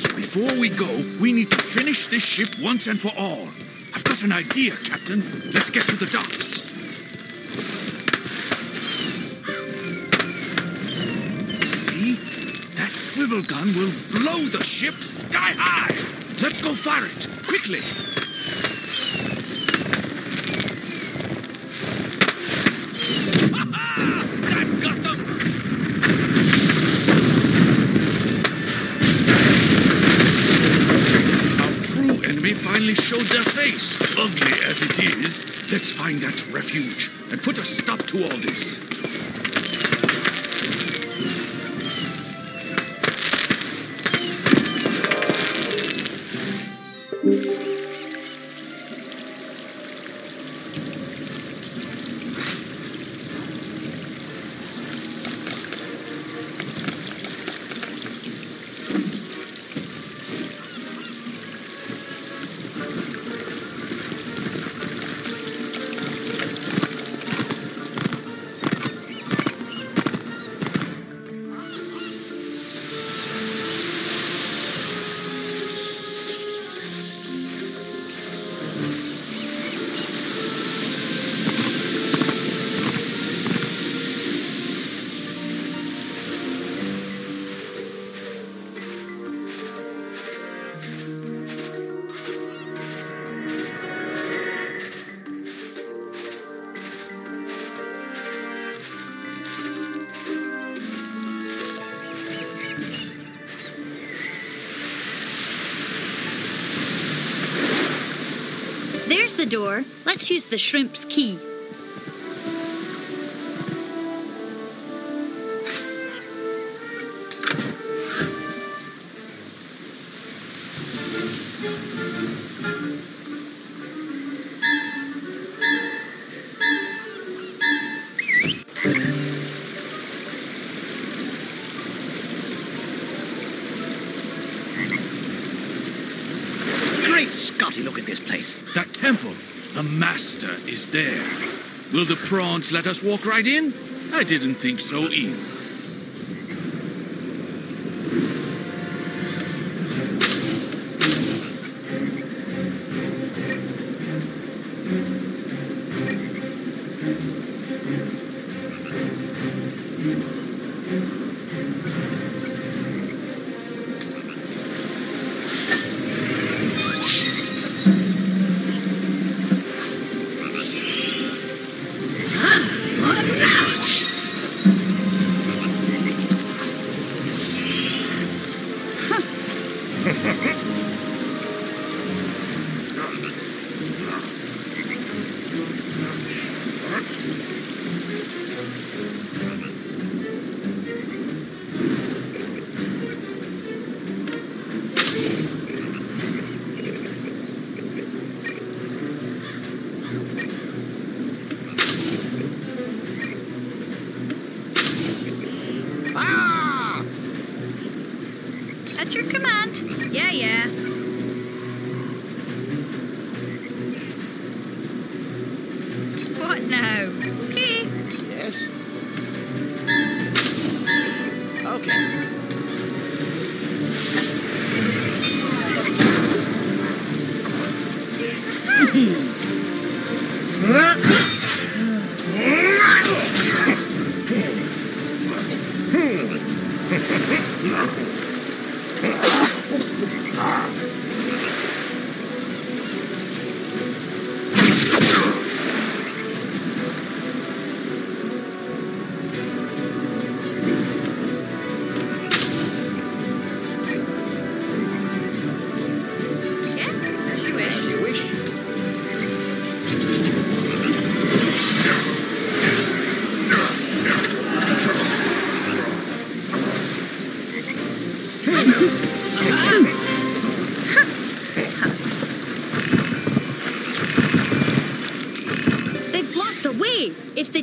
Before we go, we need to finish this ship once and for all. I've got an idea, Captain. Let's get to the docks. See? That swivel gun will blow the ship sky high. Let's go fire it, quickly. It is, let's find that refuge and put a stop to all this. The door. Let's use the shrimp's key. Is there. Will the prawns let us walk right in? I didn't think so either.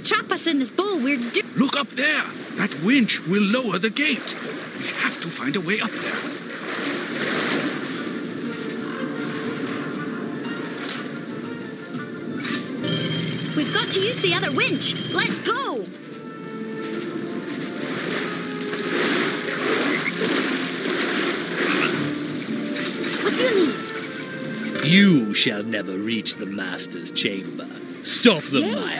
Trap us in this bowl, we're do- Look up there. That winch will lower the gate. We have to find a way up there. We've got to use the other winch. Let's go. What do you need? You shall never reach the Master's chamber. Stop them, Yay. my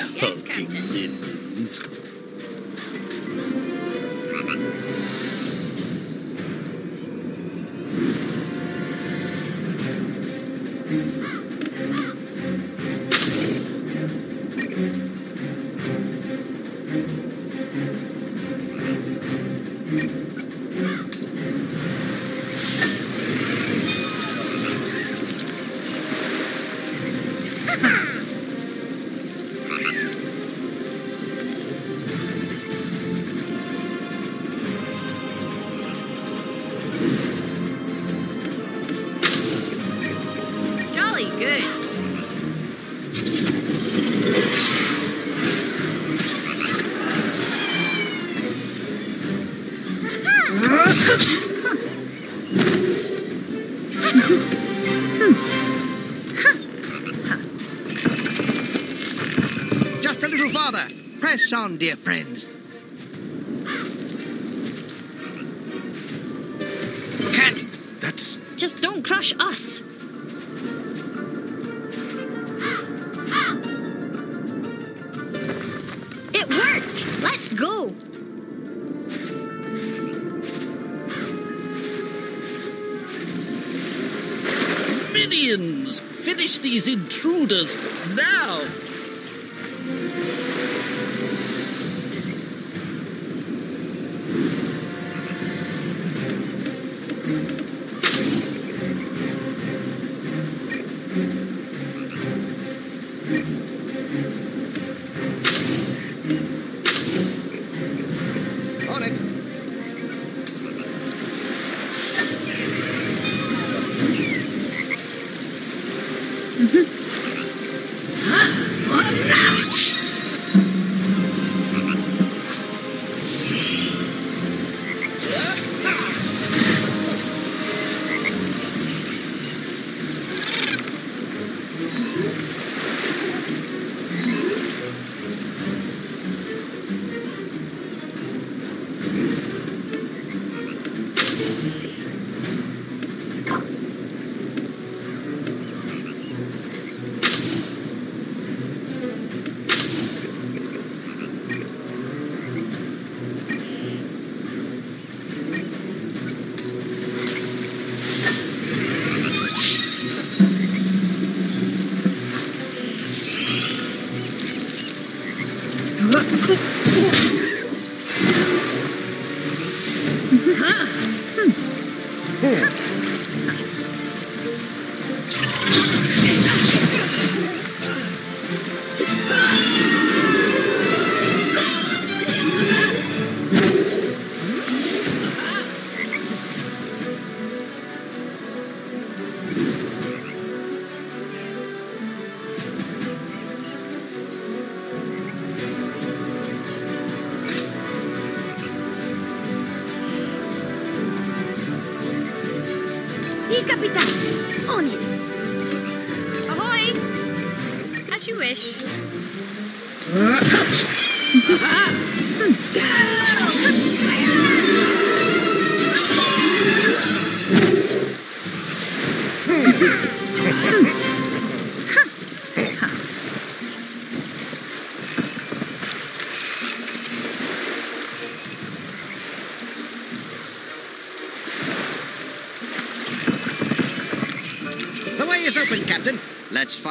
on, dear friends.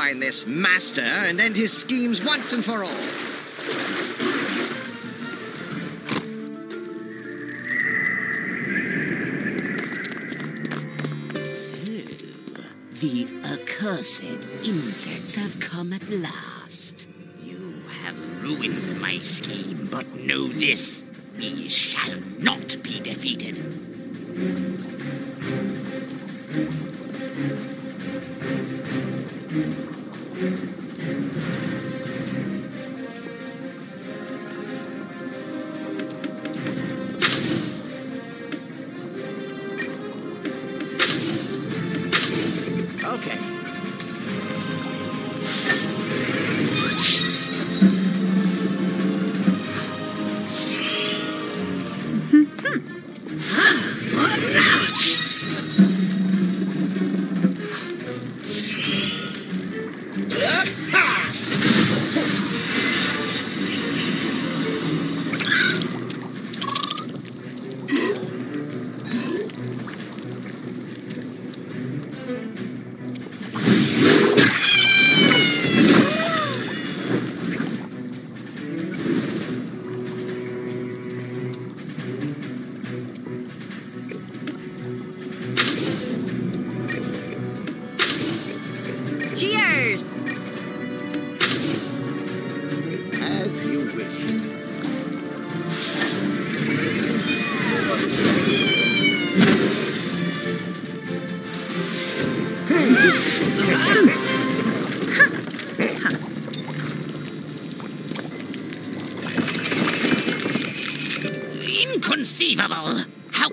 Find this master and end his schemes once and for all. So, the accursed insects have come at last.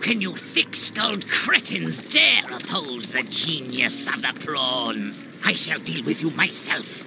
Can you thick-skulled cretins dare oppose the genius of the prawns? I shall deal with you myself.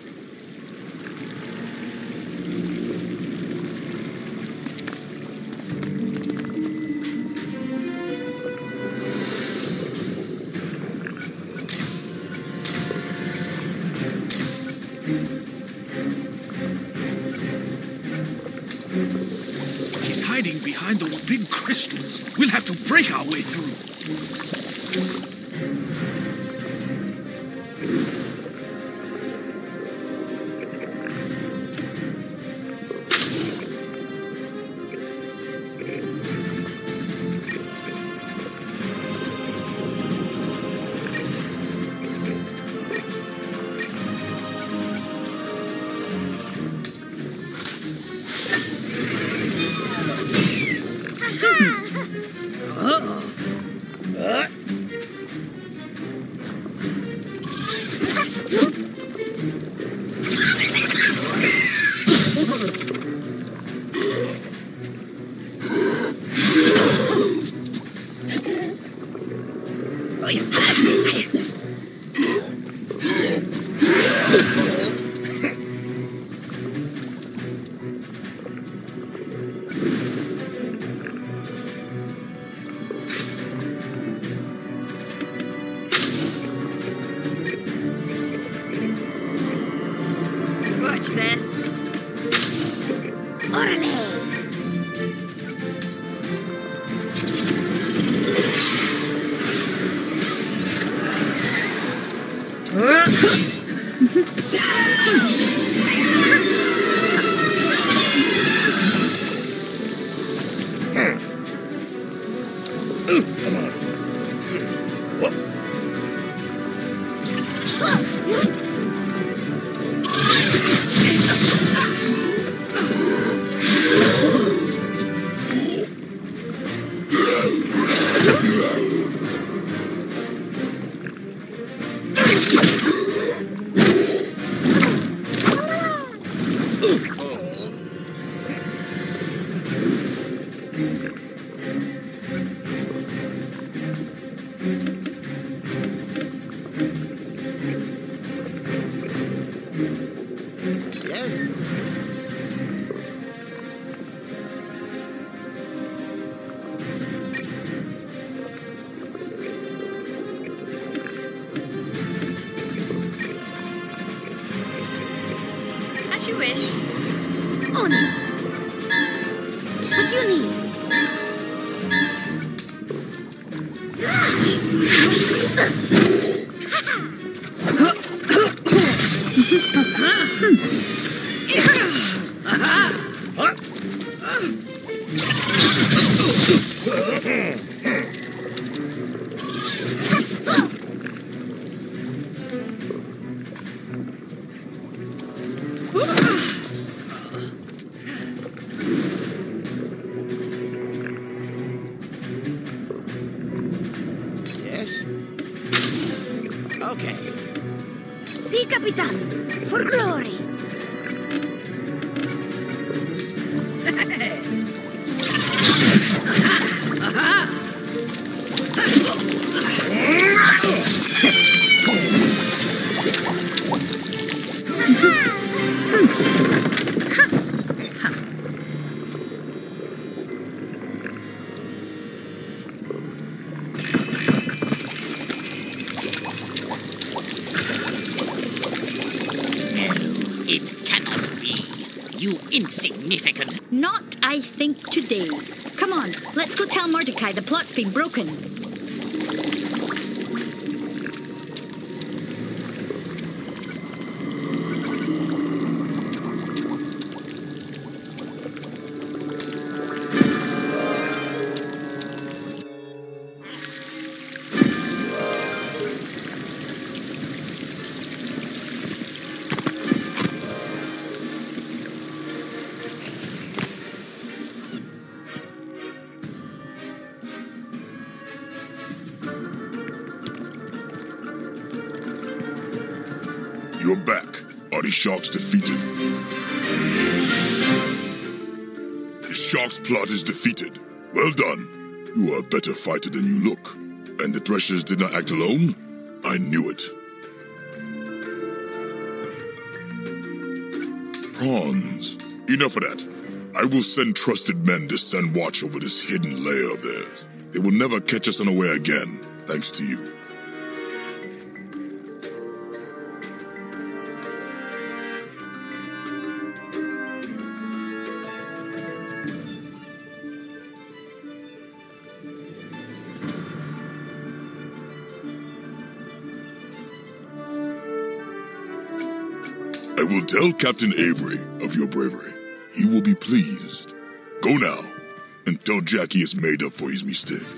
Mordecai the plot's been broken. Sharks' plot is defeated. Well done. You are a better fighter than you look. And the Threshers did not act alone? I knew it. Prawns. Enough of that. I will send trusted men to stand watch over this hidden lair of theirs. They will never catch us unaware again, thanks to you. Tell Captain Avery of your bravery. He will be pleased. Go now, and tell Jack he has made up for his mistake.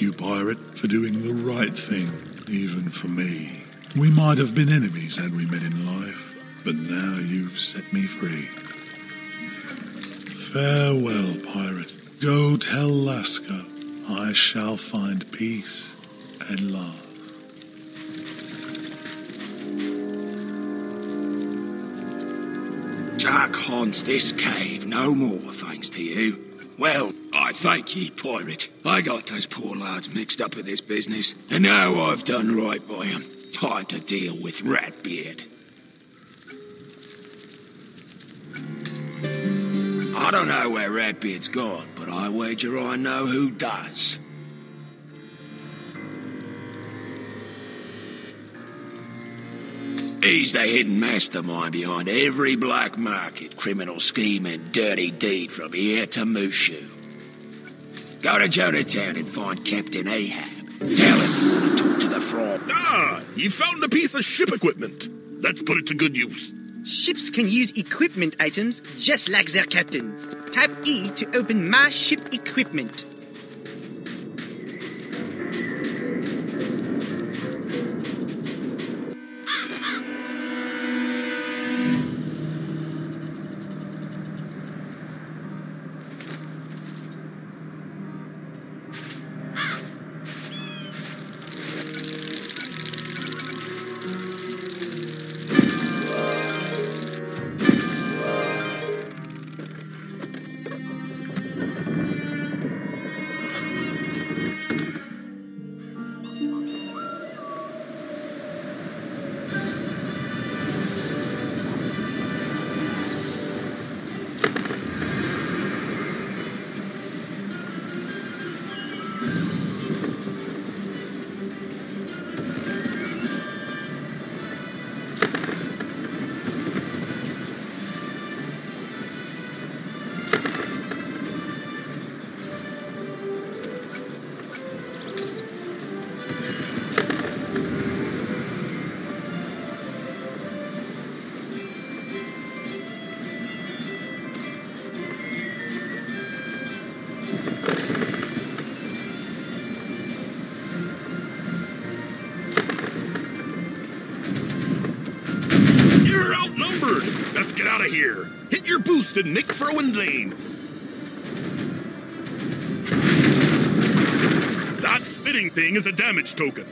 You, pirate, for doing the right thing, even for me. We might have been enemies had we met in life, but now you've set me free. Farewell, pirate. Go tell Lasca I shall find peace at last. Jack haunts this cave no more, thanks to you. Well, thank ye, pirate. I got those poor lads mixed up in this business, and now I've done right by 'em. Time to deal with Ratbeard. I don't know where Ratbeard's gone, but I wager I know who does. He's the hidden mastermind behind every black market, criminal scheme, and dirty deed from here to Mooshu. Go to Jonah Town and find Captain Ahab. Tell him you want to talk to the frog. Ah, you found a piece of ship equipment. Let's put it to good use. Ships can use equipment items just like their captains. Type E to open my ship equipment. Token.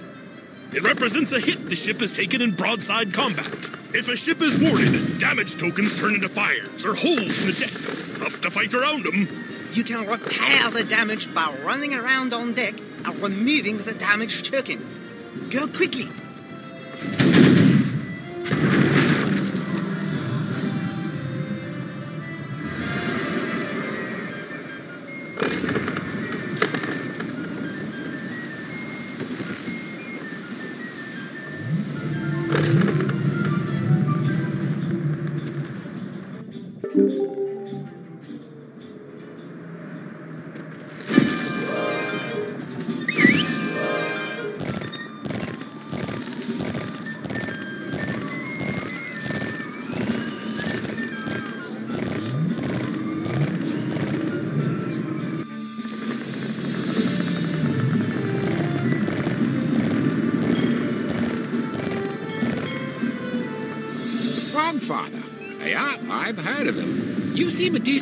It represents a hit the ship has taken in broadside combat. If a ship is warded, damage tokens turn into fires or holes in the deck. Tough to fight around them. You can repair the damage by running around on deck and removing the damage tokens. Go quickly.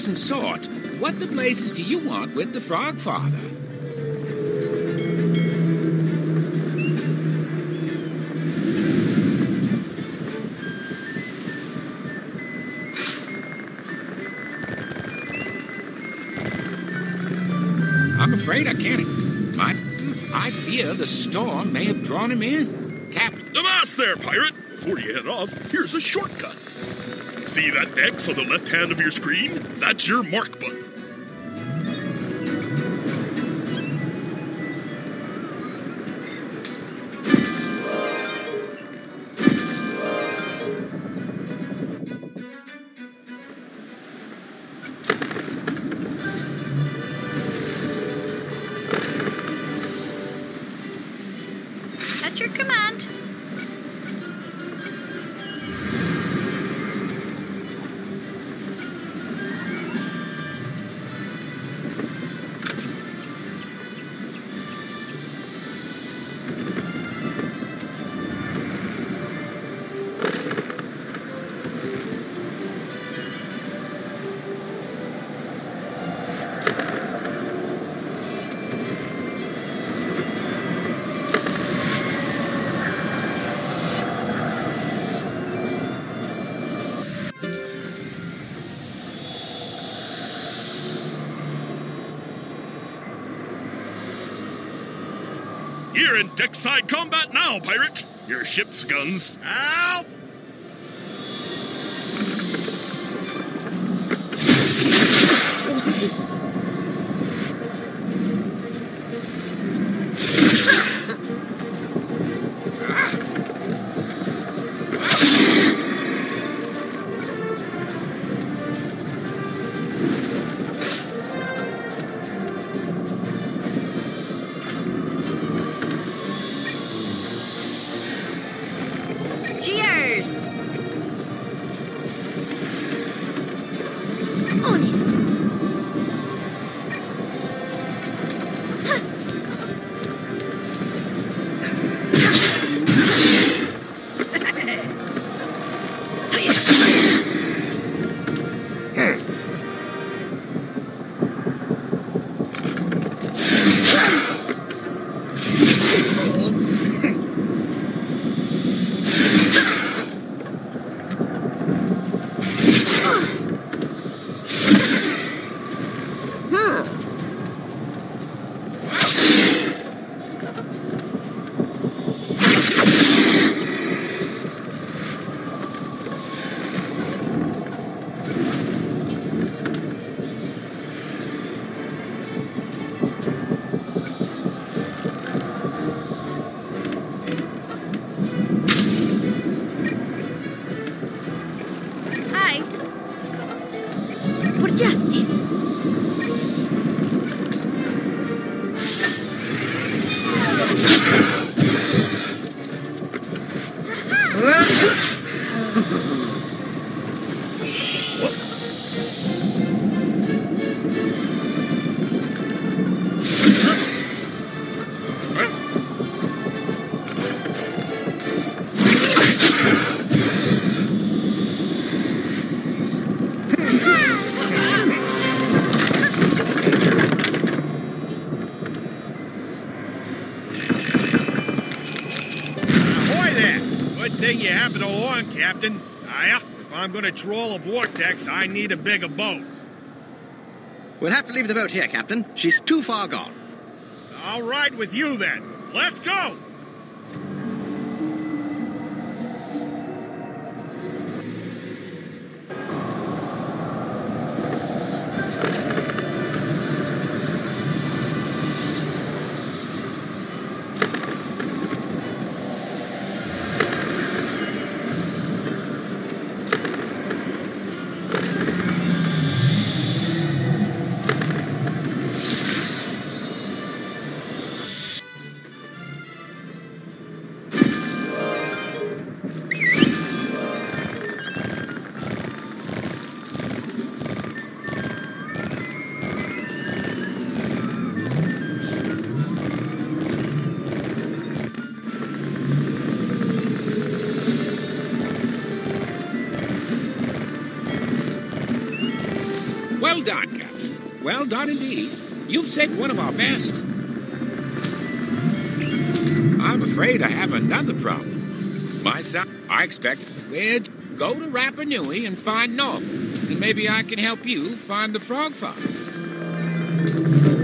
decent sort. What the blazes do you want with the Frog Father? I'm afraid I can't. I, I fear the storm may have drawn him in. Captain. mast there, pirate! Before you head off, here's a shortcut. See that X on the left hand of your screen? That's your mark In deckside combat now, pirate! Your ship's guns out! Captain. Aya, if I'm gonna troll a vortex, I need a bigger boat. We'll have to leave the boat here, Captain. She's too far gone. I'll ride with you then. Let's go! Set one of our best. I'm afraid I have another problem. My son, I expect we'd go to Rapa Nui and find Norval. And maybe I can help you find the frog farm.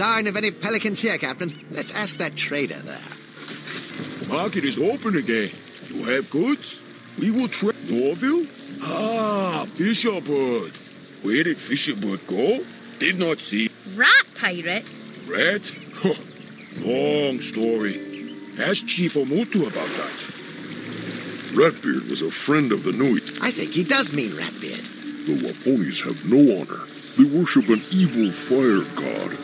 Sign of any pelicans here, Captain. Let's ask that trader there. Market is open again. You have goods? We will trade Norville? Ah, Fisherbird. Where did Fisherbird go? Did not see. Rat pirate? Rat? Huh. Long story. Ask Chief Omoto about that. Ratbeard was a friend of the Nui. I think he does mean Ratbeard. The Waponis have no honor. They worship an evil fire god.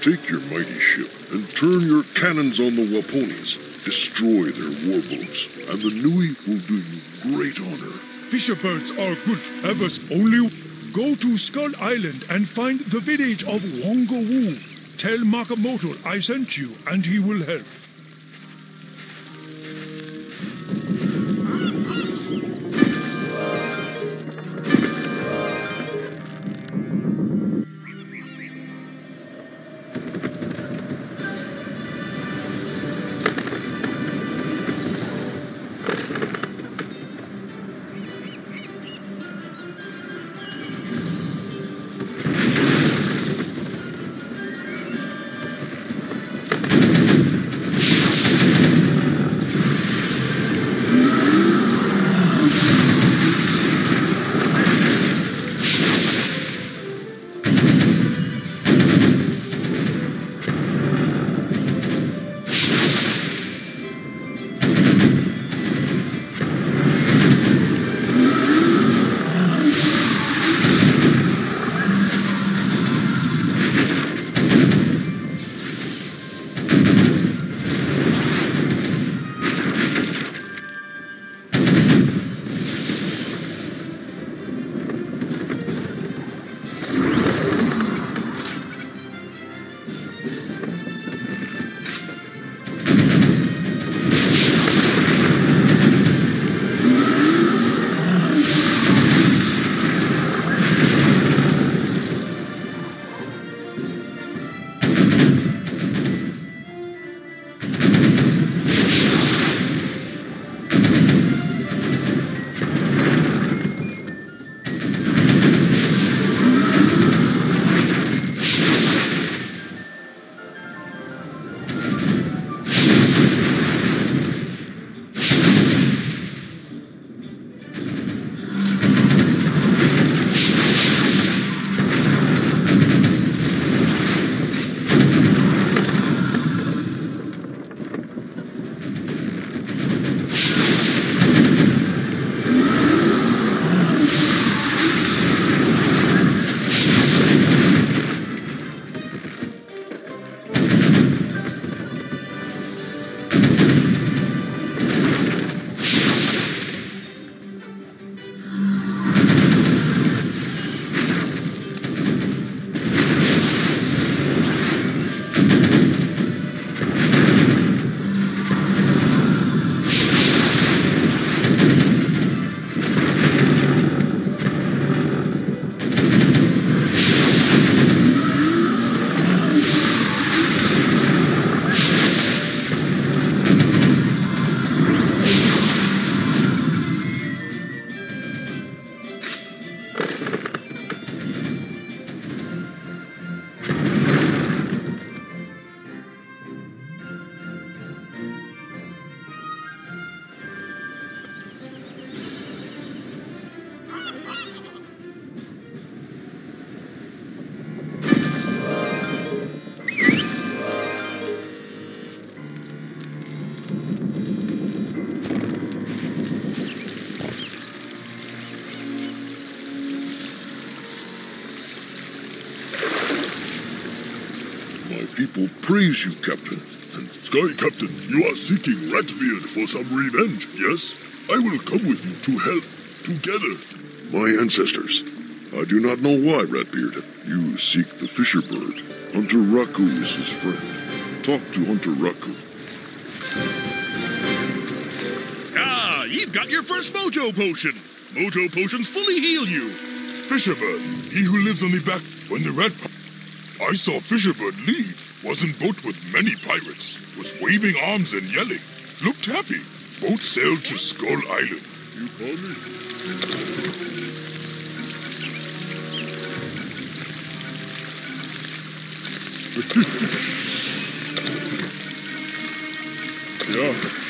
Take your mighty ship and turn your cannons on the Waponis. Destroy their warboats, and the Nui will do you great honor. Fisherbirds are good ever only go to Skull Island and find the village of Wongo Wu. Tell Makamoto I sent you and he will help. Praise you, Captain. And Sky Captain, you are seeking Ratbeard for some revenge, yes? I will come with you to help together. My ancestors. I do not know why, Ratbeard. You seek the fisher bird. Hunter Raku is his friend. Talk to Hunter Raku. Ah, you've got your first Mojo Potion. Mojo Potions fully heal you. Fisherbird, he who lives on the back when the rat. I saw Fisherbird leave. Was in boat with many pirates. Was waving arms and yelling. Looked happy. Boat sailed to Skull Island. You call me? ja.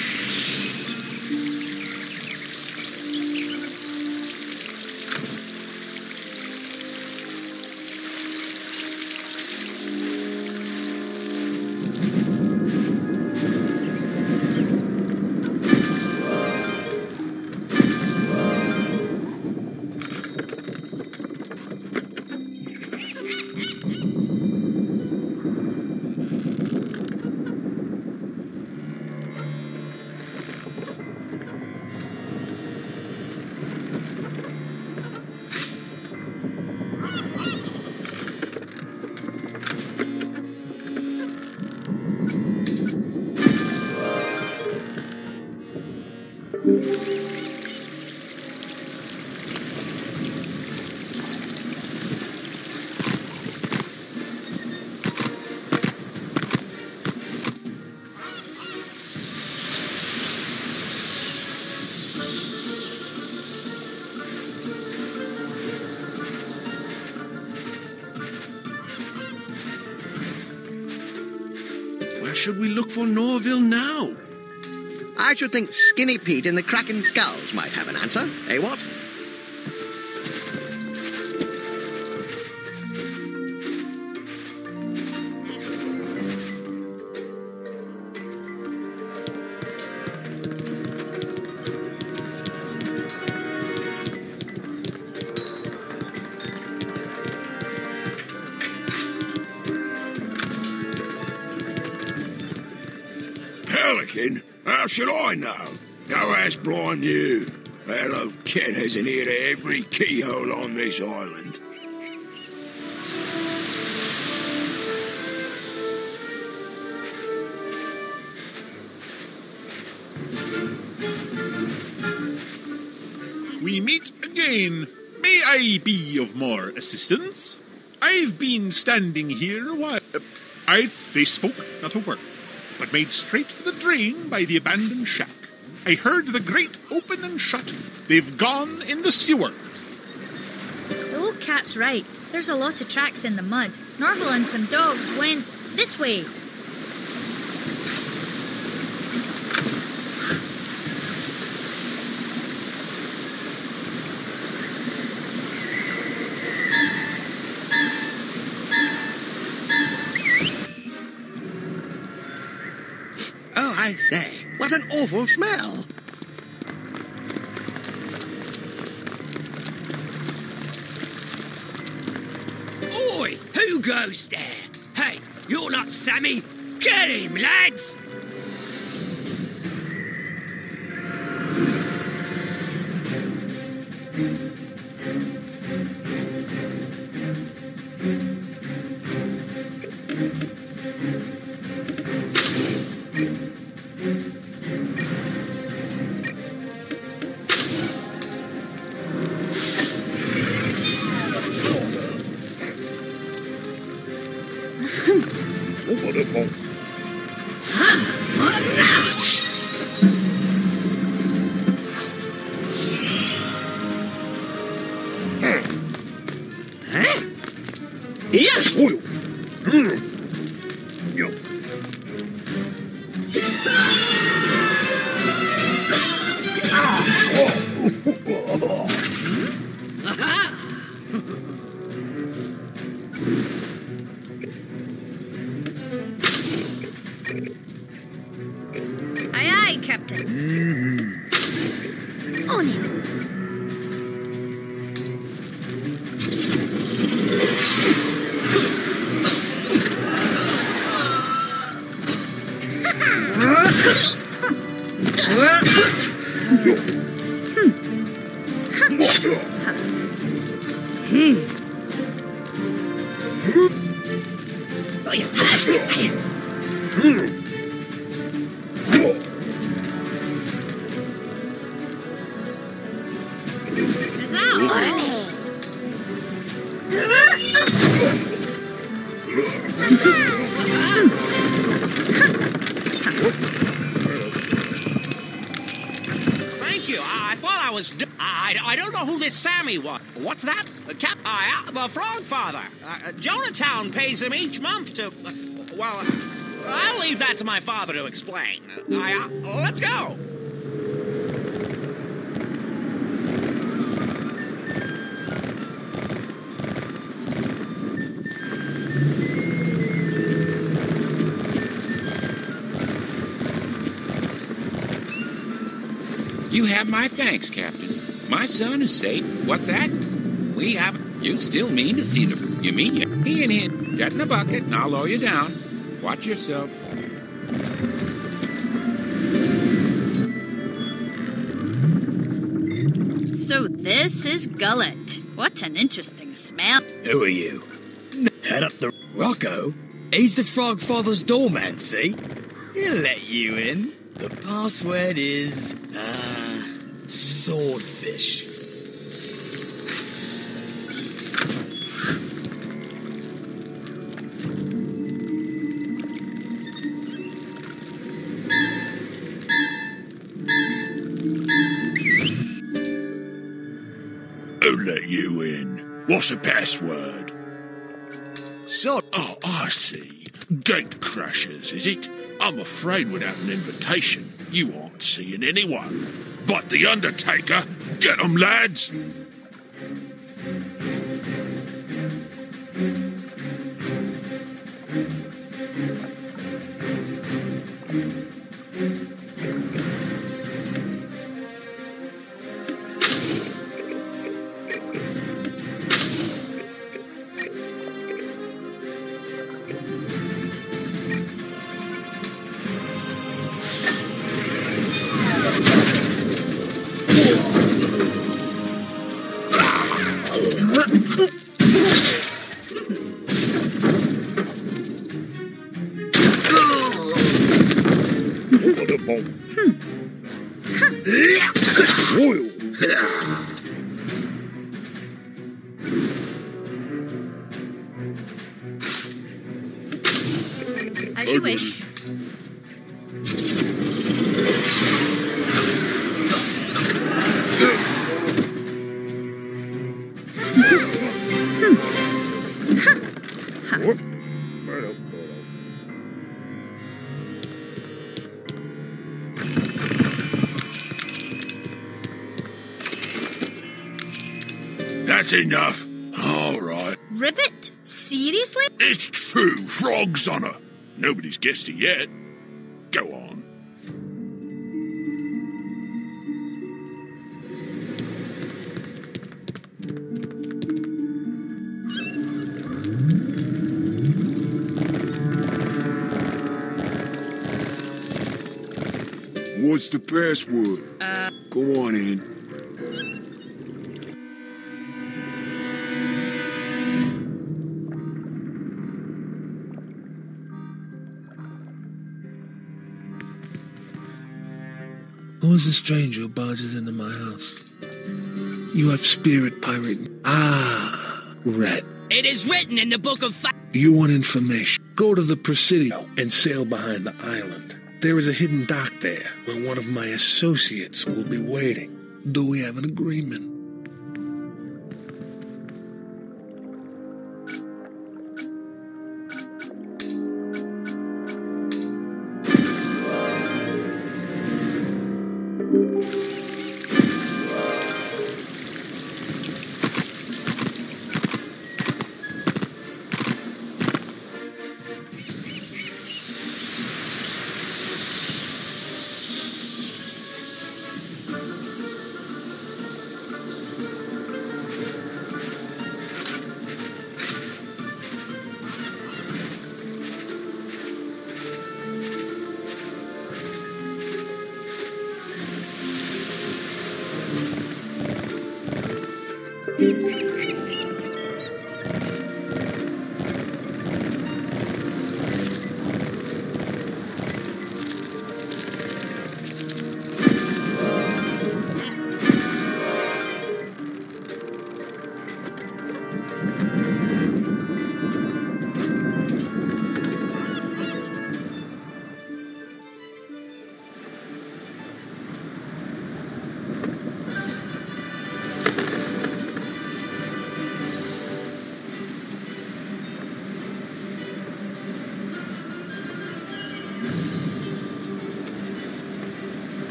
I should think Skinny Pete in the Kraken Skulls might have an answer. Eh, what? Ask Blind Mew. Old kid has an ear to every keyhole on this island. We meet again. May I be of more assistance? I've been standing here while. Uh, I. They spoke not a word, but made straight for the drain by the abandoned shack. I heard the grate open and shut. They've gone in the sewers. The old cat's right. There's a lot of tracks in the mud. Norval and some dogs went this way. Oh, I say, what an awful smell. Oi, who goes there? Hey, you're not Sammy. Get him, lads! What's that? Cap. I, uh, the Frog Father. Uh, Jonah Town pays him each month to. Uh, well, I'll leave that to my father to explain. I, uh, let's go. You have my thanks, Captain. My son is safe. What's that? We have. You still mean to see the. You mean you? He and him. Get in the bucket, and I'll lower you down. Watch yourself. So this is Gullet. What an interesting smell. Who are you? Head up the Rocco. He's the Frog Father's doorman, see? He'll let you in. The password is, uh, swordfish. What's the password? So, oh, I see. Gate crashers, is it? I'm afraid without an invitation, you aren't seeing anyone. But the Undertaker, get 'em, lads! Nobody's guessed it yet. Go on. What's the password? Uh, Go on in. The stranger who barges into my house? You have spirit pirate. Ah, rat. It is written in the book of fi- You want information? Go to the Presidio and sail behind the island. There is a hidden dock there where one of my associates will be waiting. Do we have an agreement?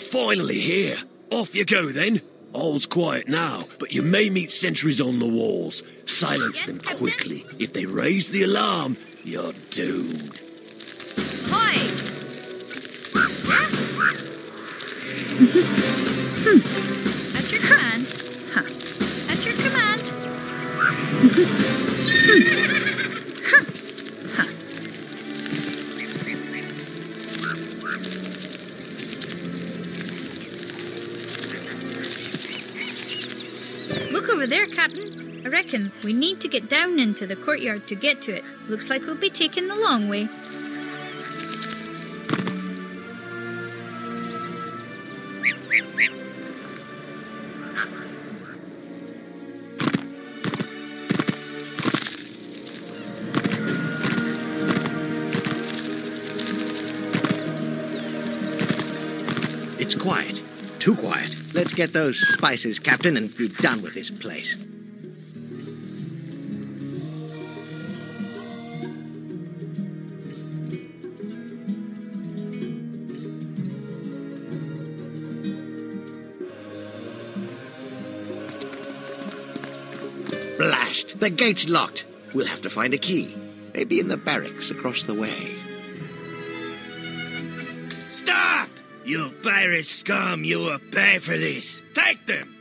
Finally here. Off you go then. All's quiet now, but you may meet sentries on the walls. Silence them quickly. If they raise the alarm, you're doomed. Ahoy! At your command. Huh. At your command. Captain. I reckon we need to get down into the courtyard to get to it. Looks like we'll be taking the long way. Get those spices, Captain, and be done with this place. Blast! The gate's locked. We'll have to find a key. Maybe in the barracks across the way. You pirate scum, you will pay for this. Take them!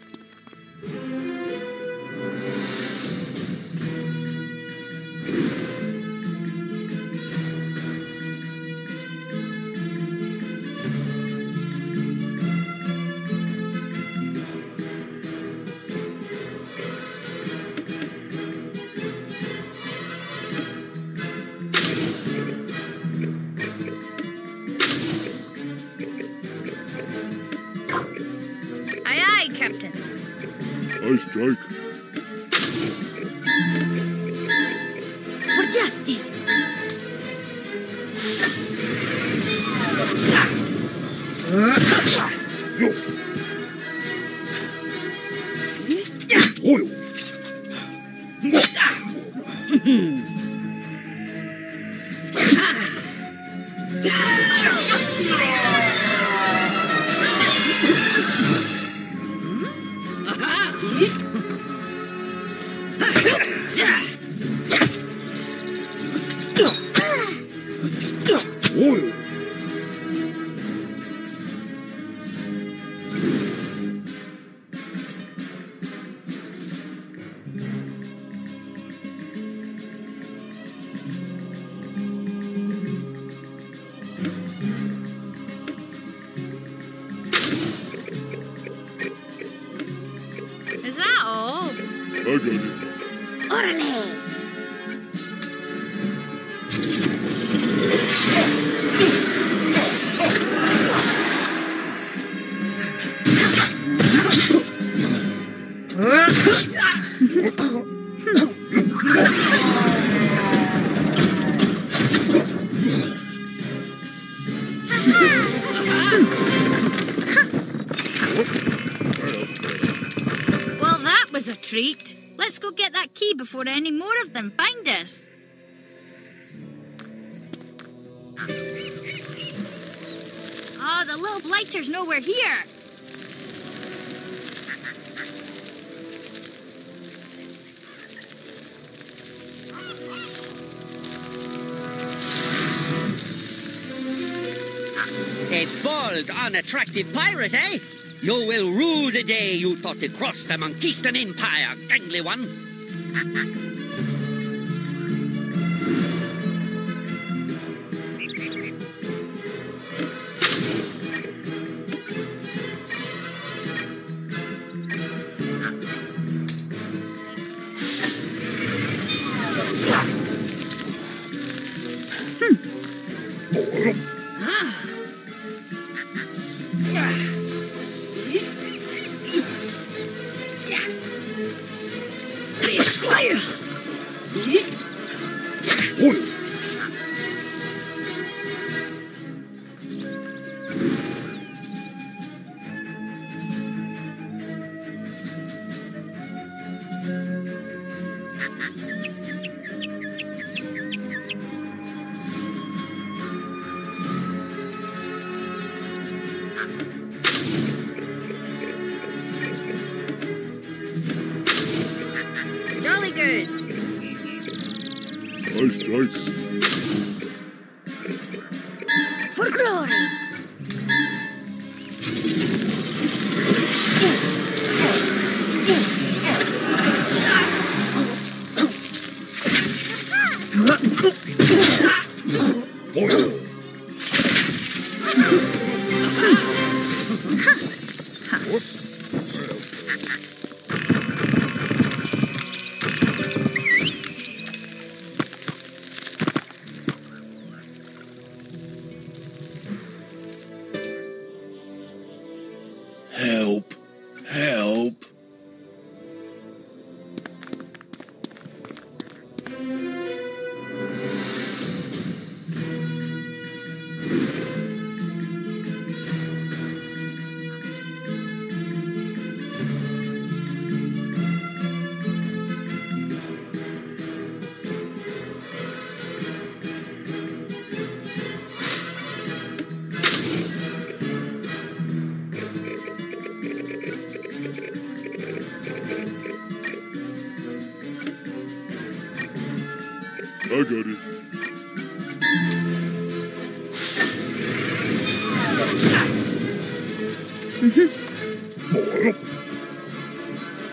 Before any more of them find us. Oh, the little blighter's nowhere here. A bold, unattractive pirate, eh? You will rue the day you thought to cross the Monquistan Empire, gangly one. Oil.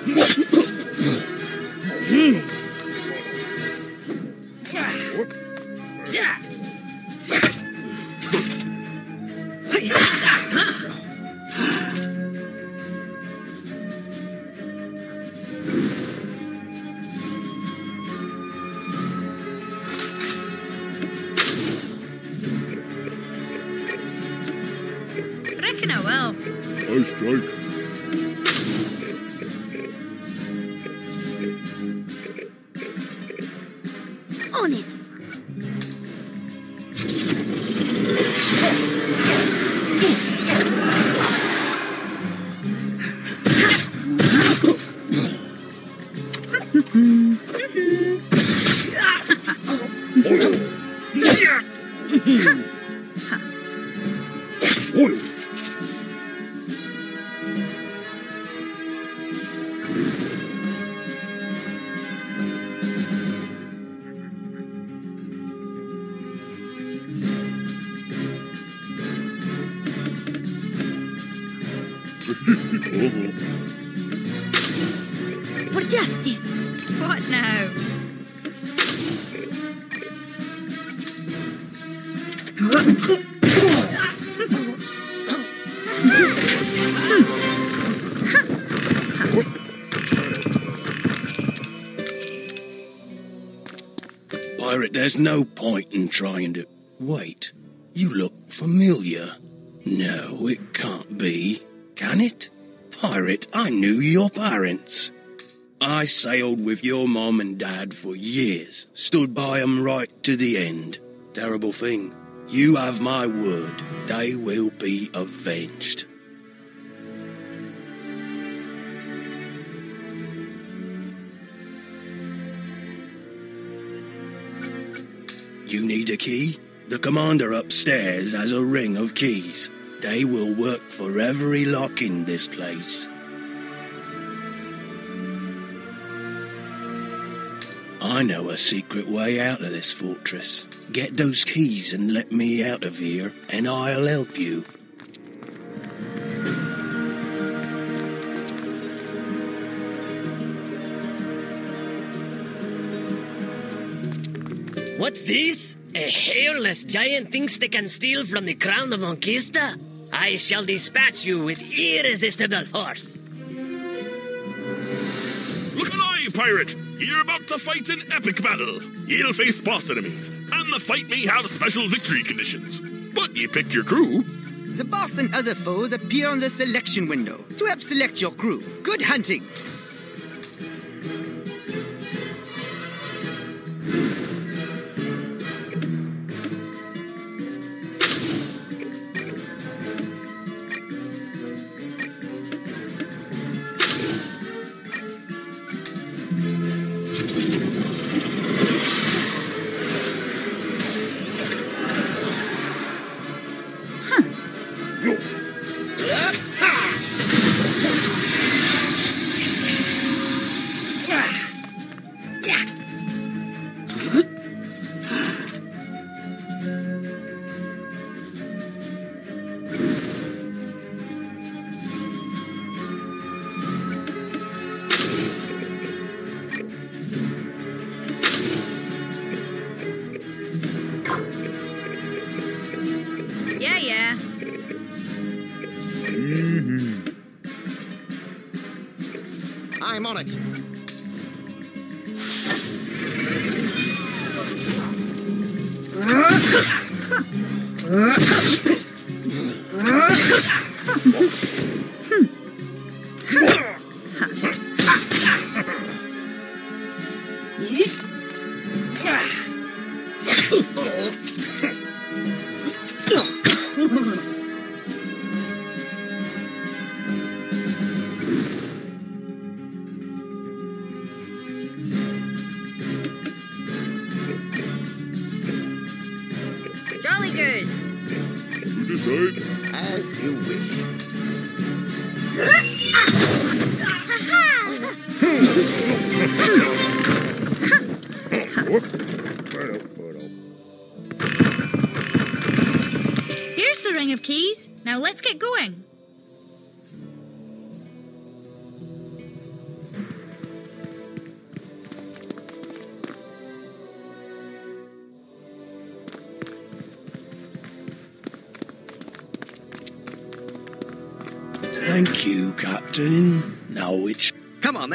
Yeah. There's no point in trying to. Wait. You look familiar. No, it can't be. Can it? Pirate, I knew your parents. I sailed with your mom and dad for years, stood by 'em right to the end. Terrible thing. You have my word. They will be avenged. You need a key? The commander upstairs has a ring of keys. They will work for every lock in this place. I know a secret way out of this fortress. Get those keys and let me out of here, and I'll help you. What's this? A hairless giant thinks they can steal from the crown of Conquista? I shall dispatch you with irresistible force. Look alive, pirate! You're about to fight an epic battle. You'll face boss enemies, and the fight may have special victory conditions. But you pick your crew. The boss and other foes appear on the selection window to help select your crew. Good hunting!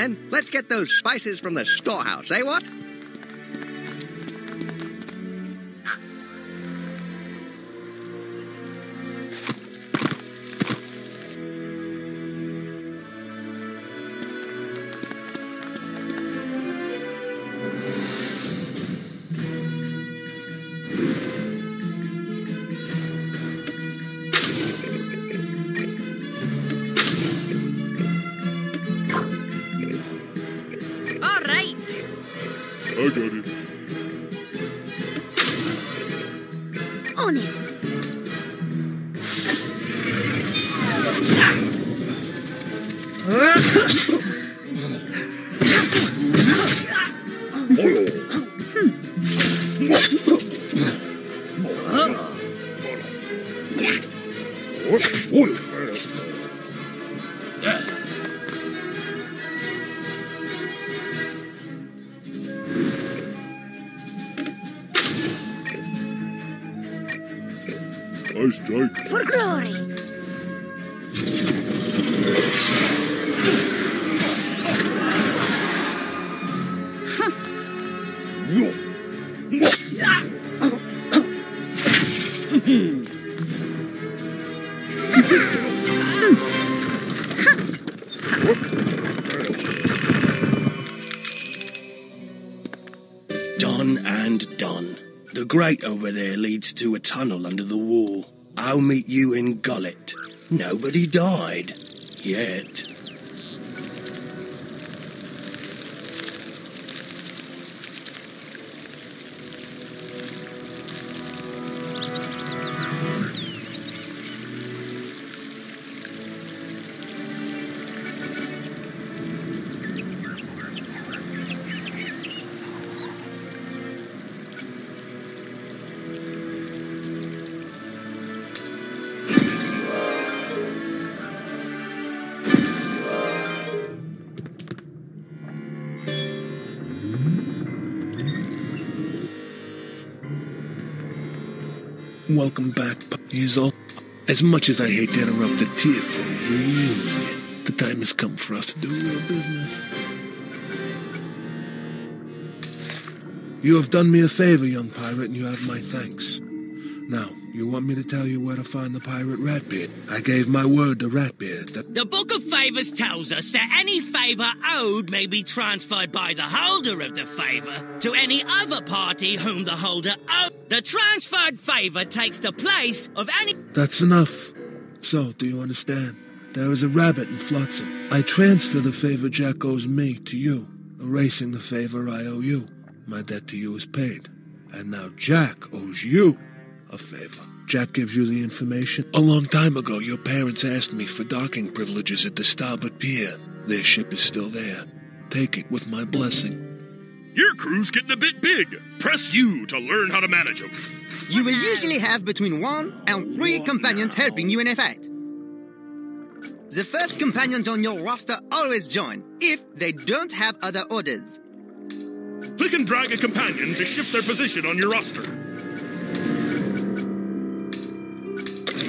Then, let's get those spices from the storehouse, eh what? Done and done. The grate over there leads to a tunnel under the wall. I'll meet you in Gullet. Nobody died. Yet. Welcome back, Hazel. As much as I hate to interrupt a tearful reunion, the time has come for us to do real business. You have done me a favor, young pirate, and you have my thanks. Now, you want me to tell you where to find the pirate Ratbeard? I gave my word to Ratbeard that The Book of Favors tells us that any favor owed may be transferred by the holder of the favor to any other party whom the holder owes. The transferred favor takes the place of any. That's enough. So, do you understand? There is a rabbit in Flotsam. I transfer the favor Jack owes me to you, erasing the favor I owe you. My debt to you is paid. And now Jack owes you a favor. Jack gives you the information. A long time ago, your parents asked me for docking privileges at the starboard pier. Their ship is still there. Take it with my blessing. Your crew's getting a bit big. Press you to learn how to manage them. You will usually have between one and three companions helping you in a fight. The first companions on your roster always join, if they don't have other orders. Click and drag a companion to shift their position on your roster.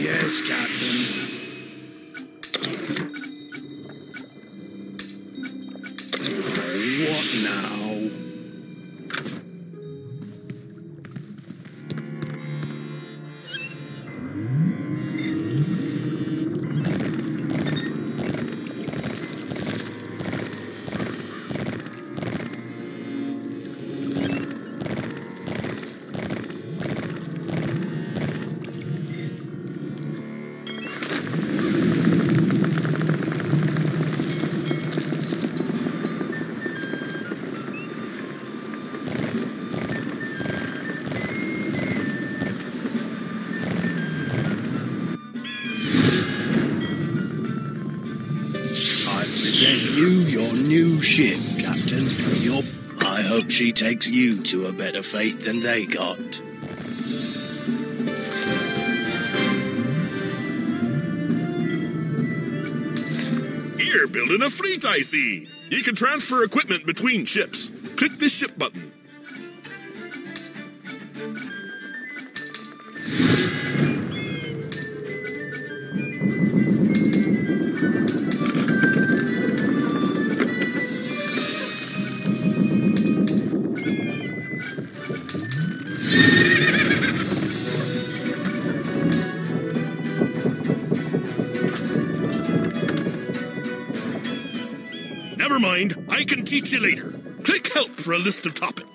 Yes, Captain. What now? She takes you to a better fate than they got. You're building a fleet, I see. You can transfer equipment between ships. Click the ship button. I teach you later. Click help for a list of topics.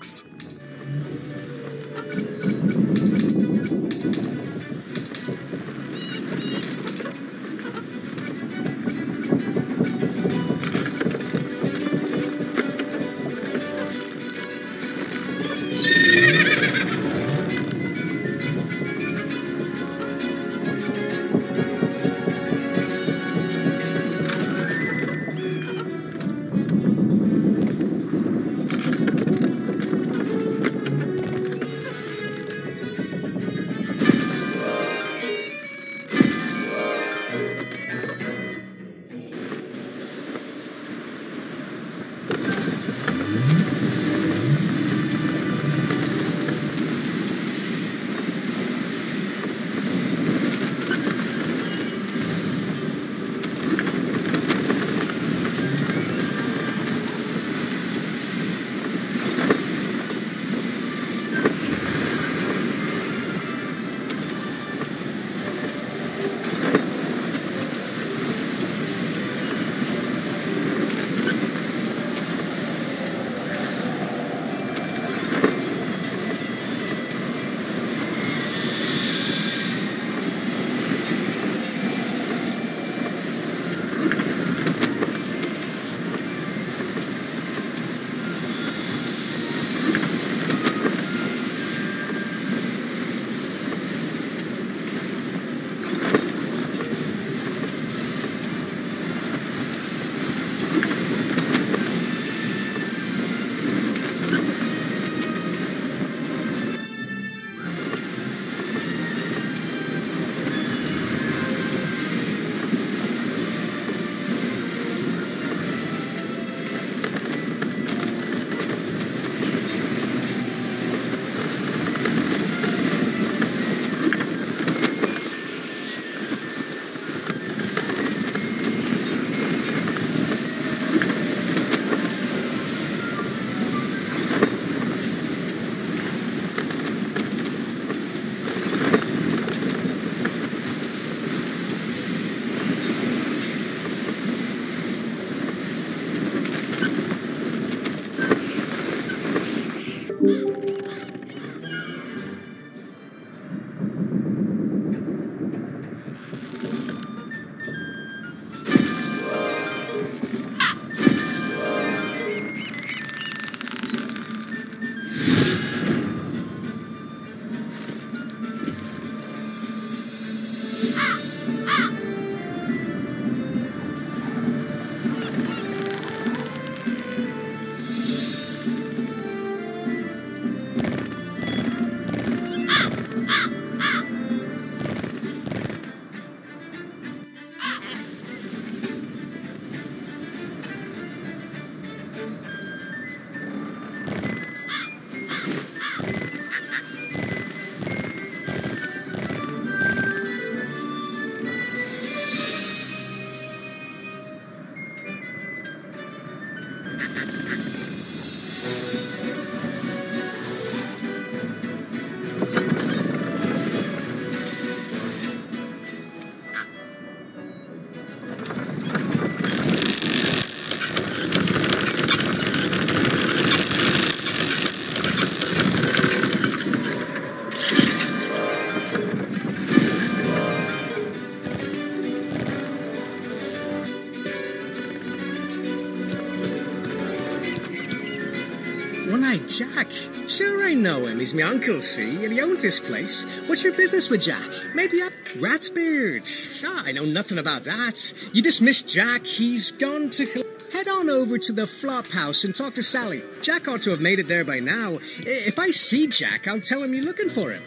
Know him. He's my uncle, see? And he owns this place. What's your business with Jack? Maybe I... Ratsbeard. Ah, I know nothing about that. You dismissed Jack. He's gone to... head on over to the flop house and talk to Sally. Jack ought to have made it there by now. If I see Jack, I'll tell him you're looking for him.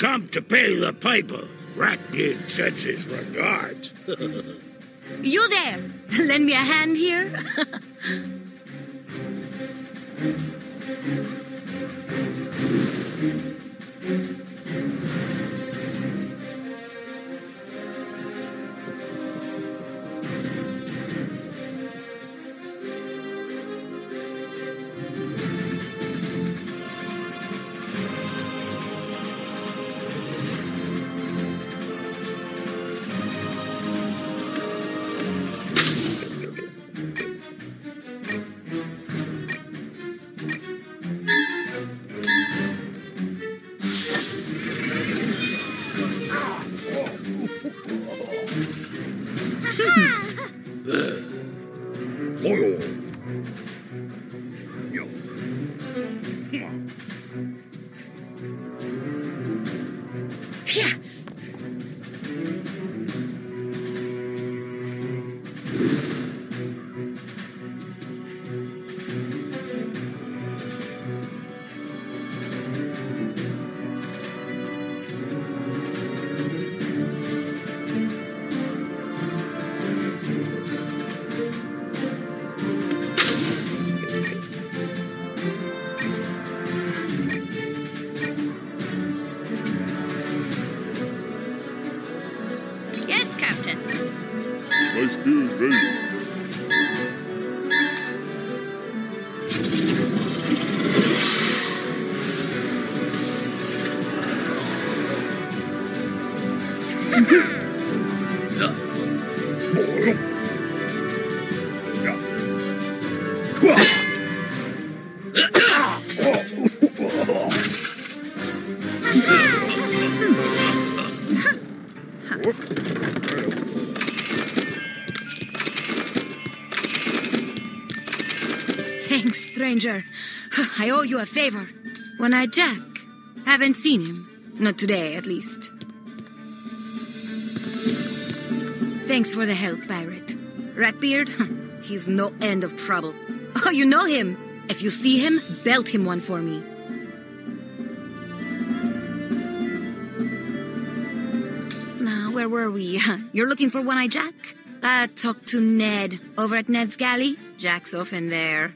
Come to pay the piper. Ratbeard sends his regards. You there? Lend me a hand here? Stranger. I owe you a favor. One Eye Jack. Haven't seen him. Not today, at least. Thanks for the help, pirate. Ratbeard, he's no end of trouble. Oh, you know him. If you see him, belt him one for me. Now, where were we? You're looking for One Eye Jack? Uh, talk to Ned. Over at Ned's galley? Jack's often there.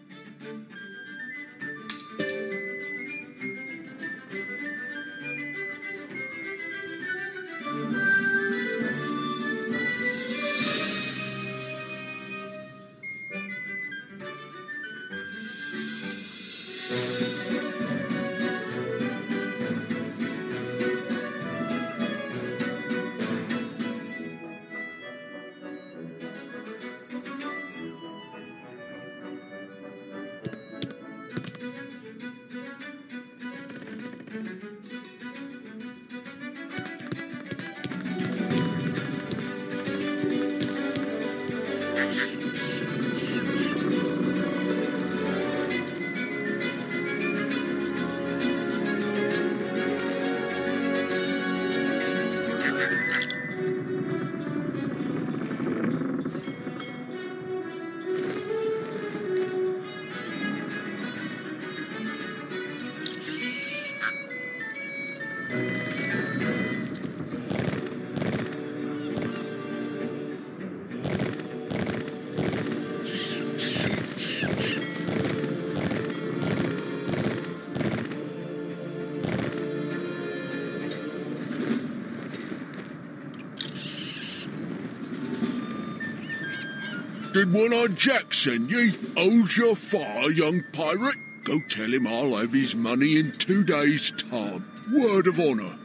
One on Jack send ye? Hold your fire, young pirate. Go tell him I'll have his money in two days' time. Word of honour.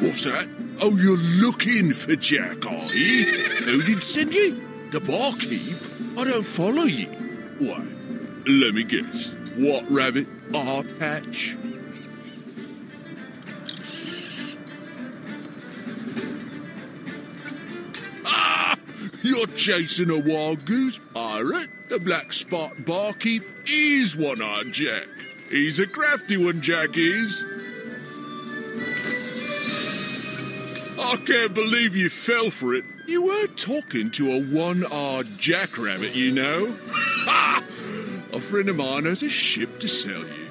What's that? Oh, you're looking for Jack, are ye? Who did send ye? The barkeep? I don't follow ye. Why? Let me guess. What rabbit? Ah, Patch? Chasing a wild goose pirate. The black spot barkeep is one-eyed Jack. He's a crafty one, Jack is. I can't believe you fell for it. You were talking to a one-eyed jackrabbit, you know. Ha! A friend of mine has a ship to sell you.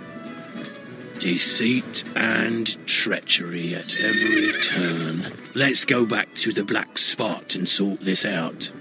Deceit and treachery at every turn. Let's go back to the black spot and sort this out.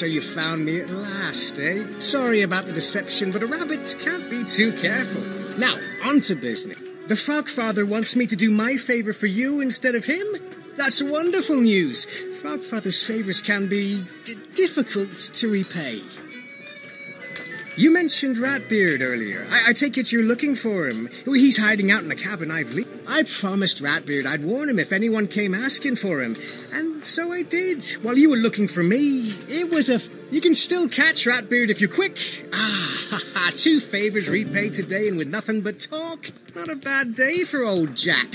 So you found me at last, eh? Sorry about the deception, but a rabbit can't be too careful. Now, on to business. The Frog Father wants me to do my favor for you instead of him? That's wonderful news. Frog Father's favors can be difficult to repay. You mentioned Ratbeard earlier. I, I take it you're looking for him. He's hiding out in the cabin I've le- I promised Ratbeard I'd warn him if anyone came asking for him. Did. While you were looking for me, it was a. You can still catch Ratbeard if you're quick. Ah, two favors repaid today and with nothing but talk. Not a bad day for old Jack.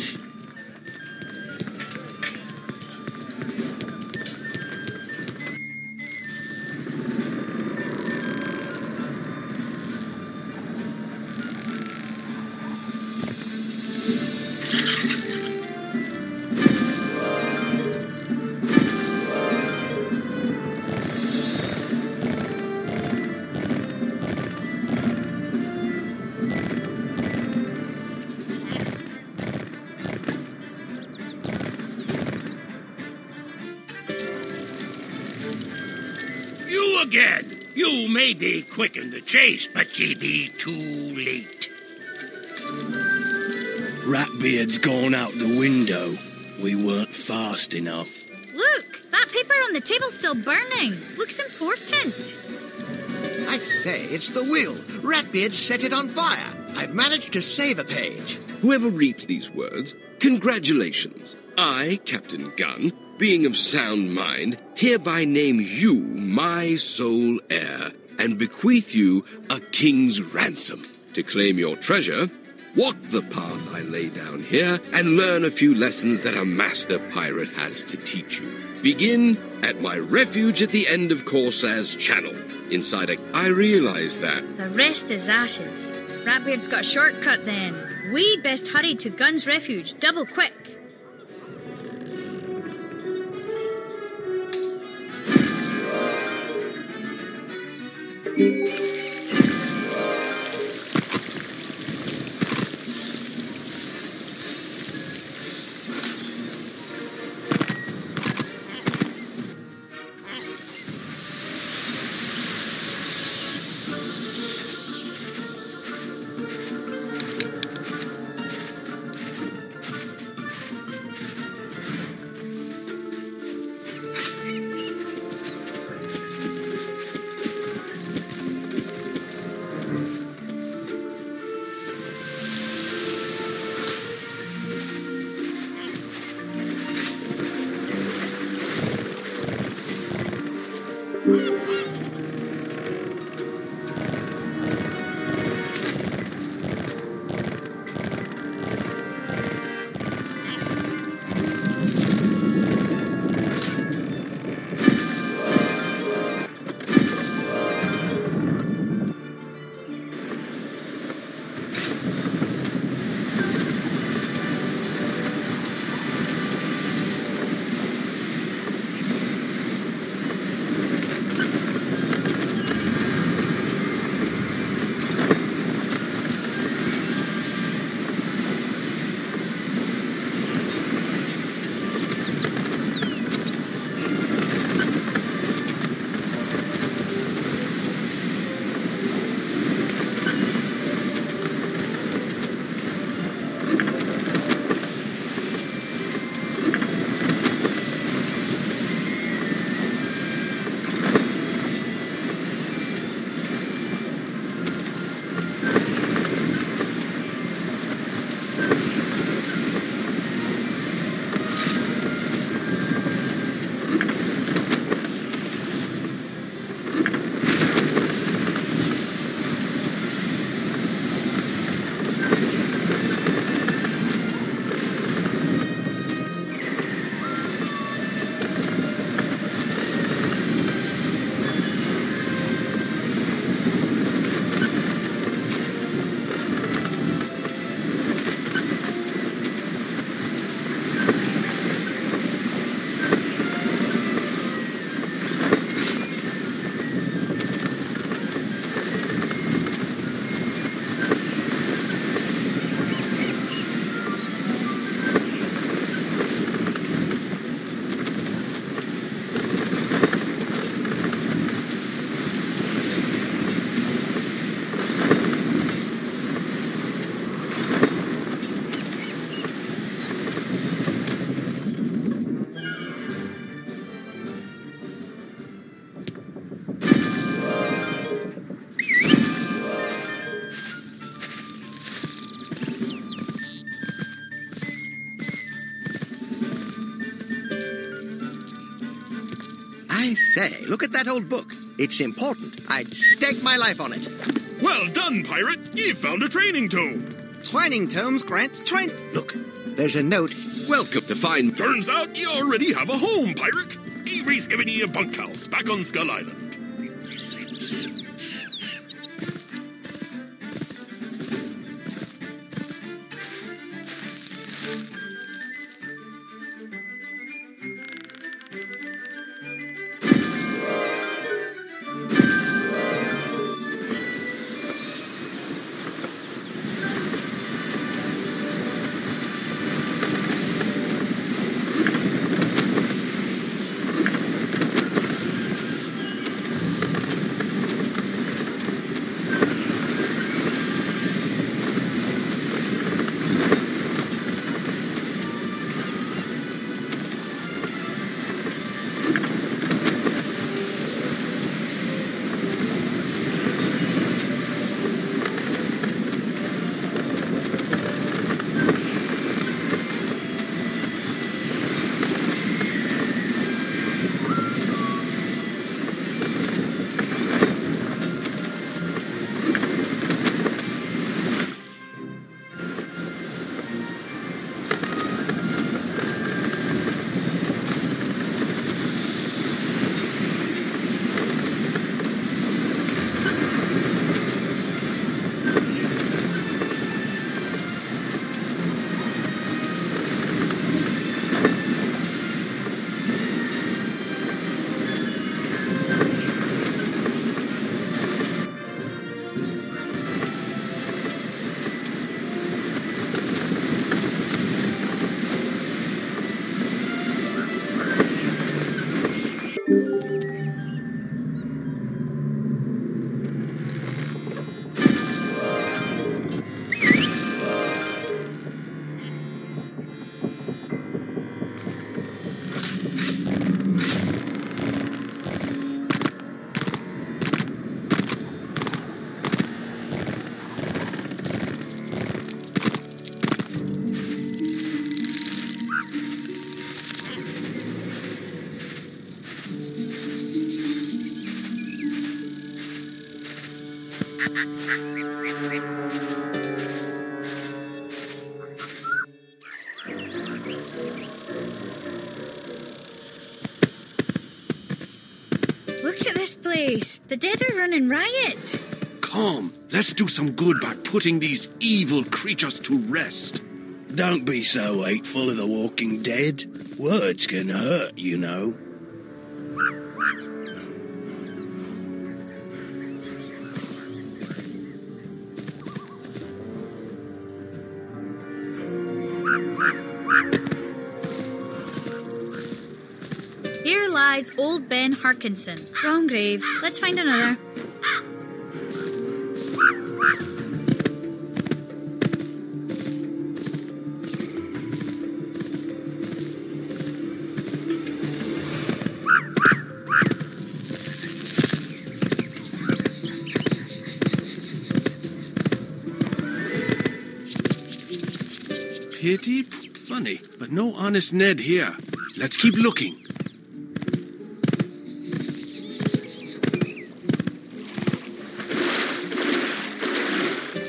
Quick in the chase, but ye be too late. Ratbeard's gone out the window. We weren't fast enough. Look, that paper on the table's still burning. Looks important. I say, it's the will. Ratbeard set it on fire. I've managed to save a page. Whoever reads these words, congratulations. I, Captain Gunn, being of sound mind, hereby name you my sole heir, and bequeath you a king's ransom. To claim your treasure, walk the path I lay down here, and learn a few lessons that a master pirate has to teach you. Begin at my refuge at the end of Corsair's Channel. Inside a... I realize that. The rest is ashes. Ratbeard's got a shortcut then. We best hurry to Gunn's Refuge, double quick. I that old book. It's important. I'd stake my life on it. Well done, pirate. You've found a training tome. Training tomes grant train. Look, there's a note. Welcome to find. Turns out you already have a home, pirate. Avery's given you a bunkhouse back on Skull Island. The dead are running riot. Come, let's do some good by putting these evil creatures to rest. Don't be so hateful of the walking dead. Words can hurt, you know. Harkinson. Wrong grave. Let's find another. Pity? Funny, but no honest Ned here. Let's keep looking.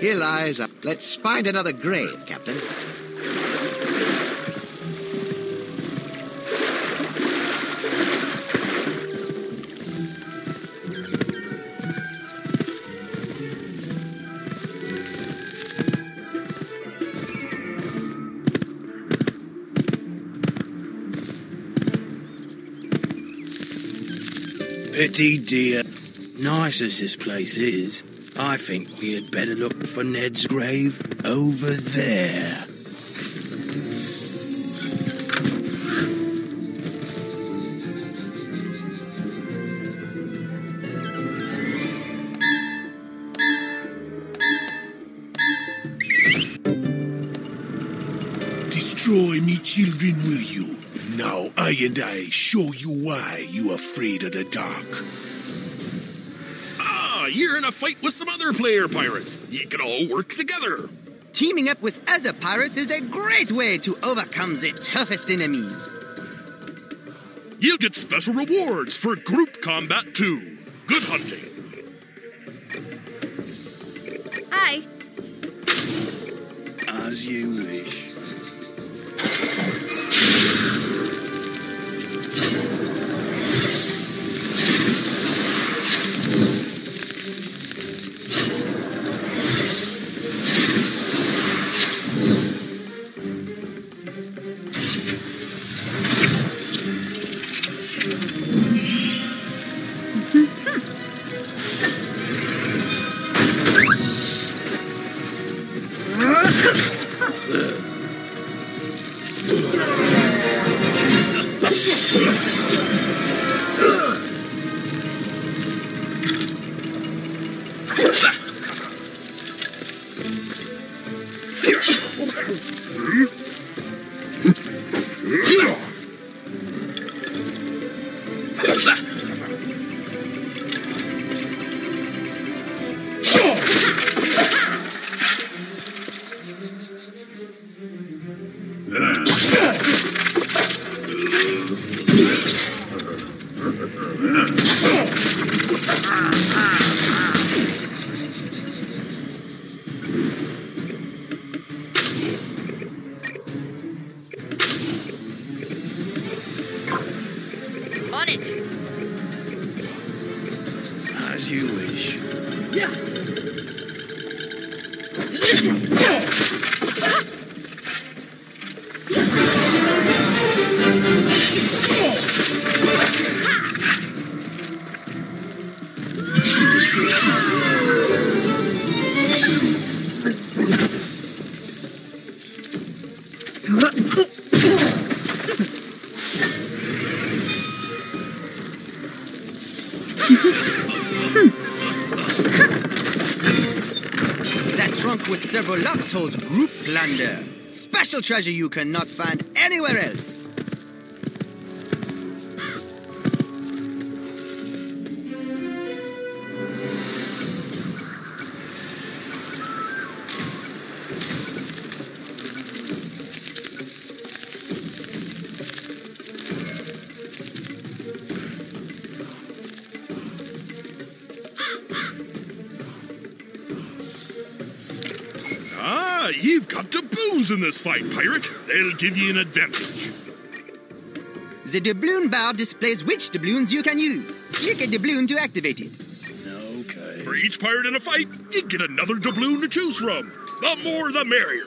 Here lies a. Let's find another grave, Captain. Pity dear. Nice as this place is, I think we had better look for Ned's grave over there. Destroy me children, will you? Now I and I show you why you are afraid of the dark. You're in a fight with some other player pirates. You can all work together. Teaming up with other pirates is a great way to overcome the toughest enemies. You'll get special rewards for group combat too. Good hunting. Hi. As you wish. Locks group plunder. Special treasure you cannot find anywhere else. In this fight, pirate. They'll give you an advantage. The doubloon bar displays which doubloons you can use. Click a doubloon to activate it. Okay. For each pirate in a fight, you get another doubloon to choose from. The more, the merrier.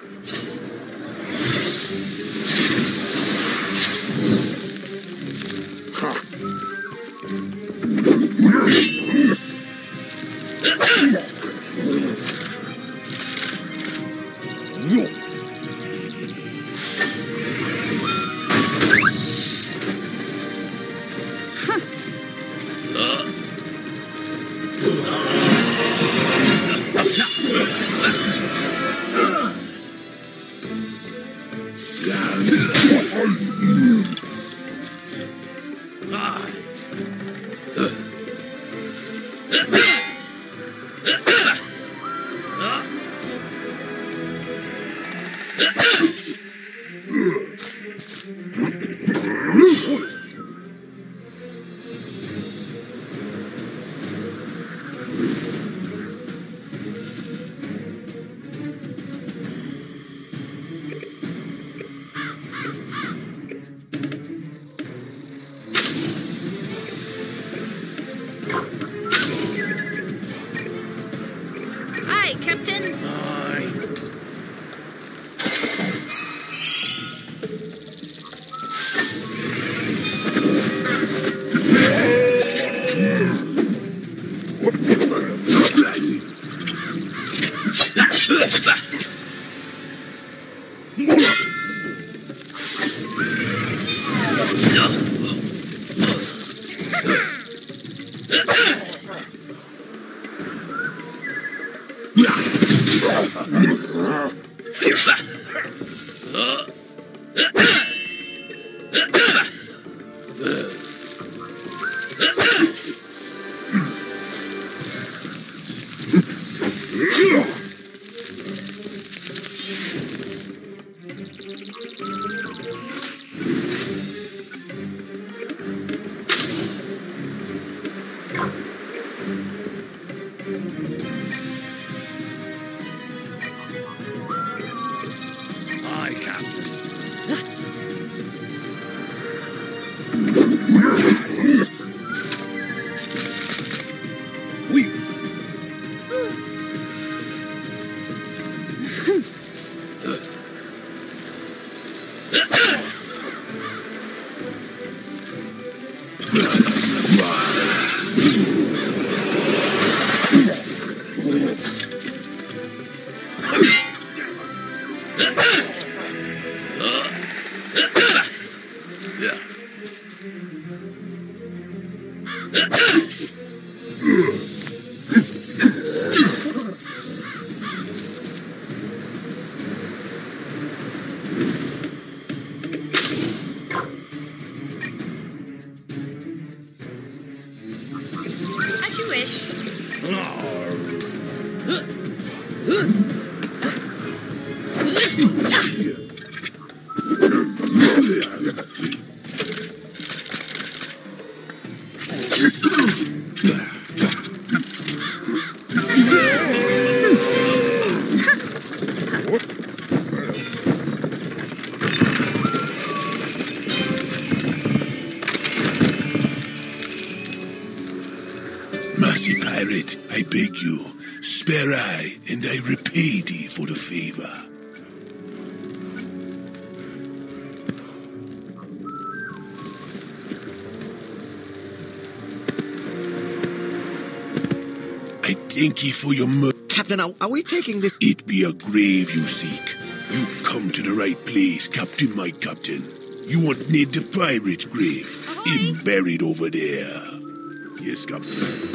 Aye, spare I, and I repay thee for the favor. I thank ye for your mercy. Captain, are, are we taking this? It be a grave you seek. You come to the right place, Captain, my captain. You want near the pirate's grave. Him buried over there. Yes, Captain.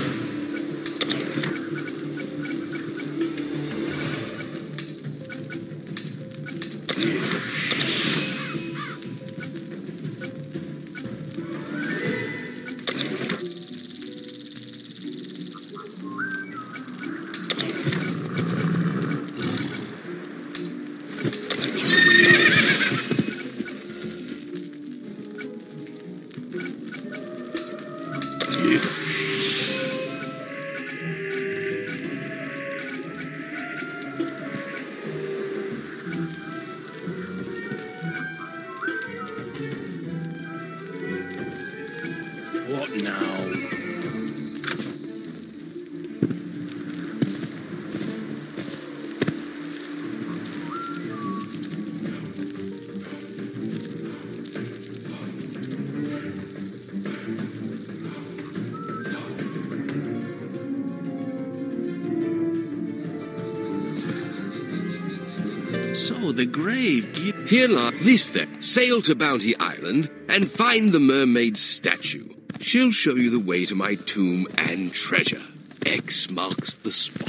This then. Sail to Bounty Island and find the mermaid's statue. She'll show you the way to my tomb and treasure. X marks the spot.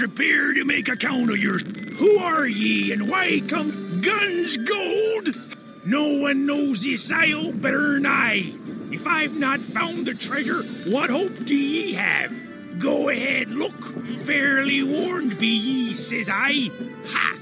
Prepare to make account of your. Who are ye and why come Gunn's gold? No one knows this isle better than I. If I've not found the treasure, what hope do ye have? Go ahead, look. Fairly warned be ye, says I. Ha!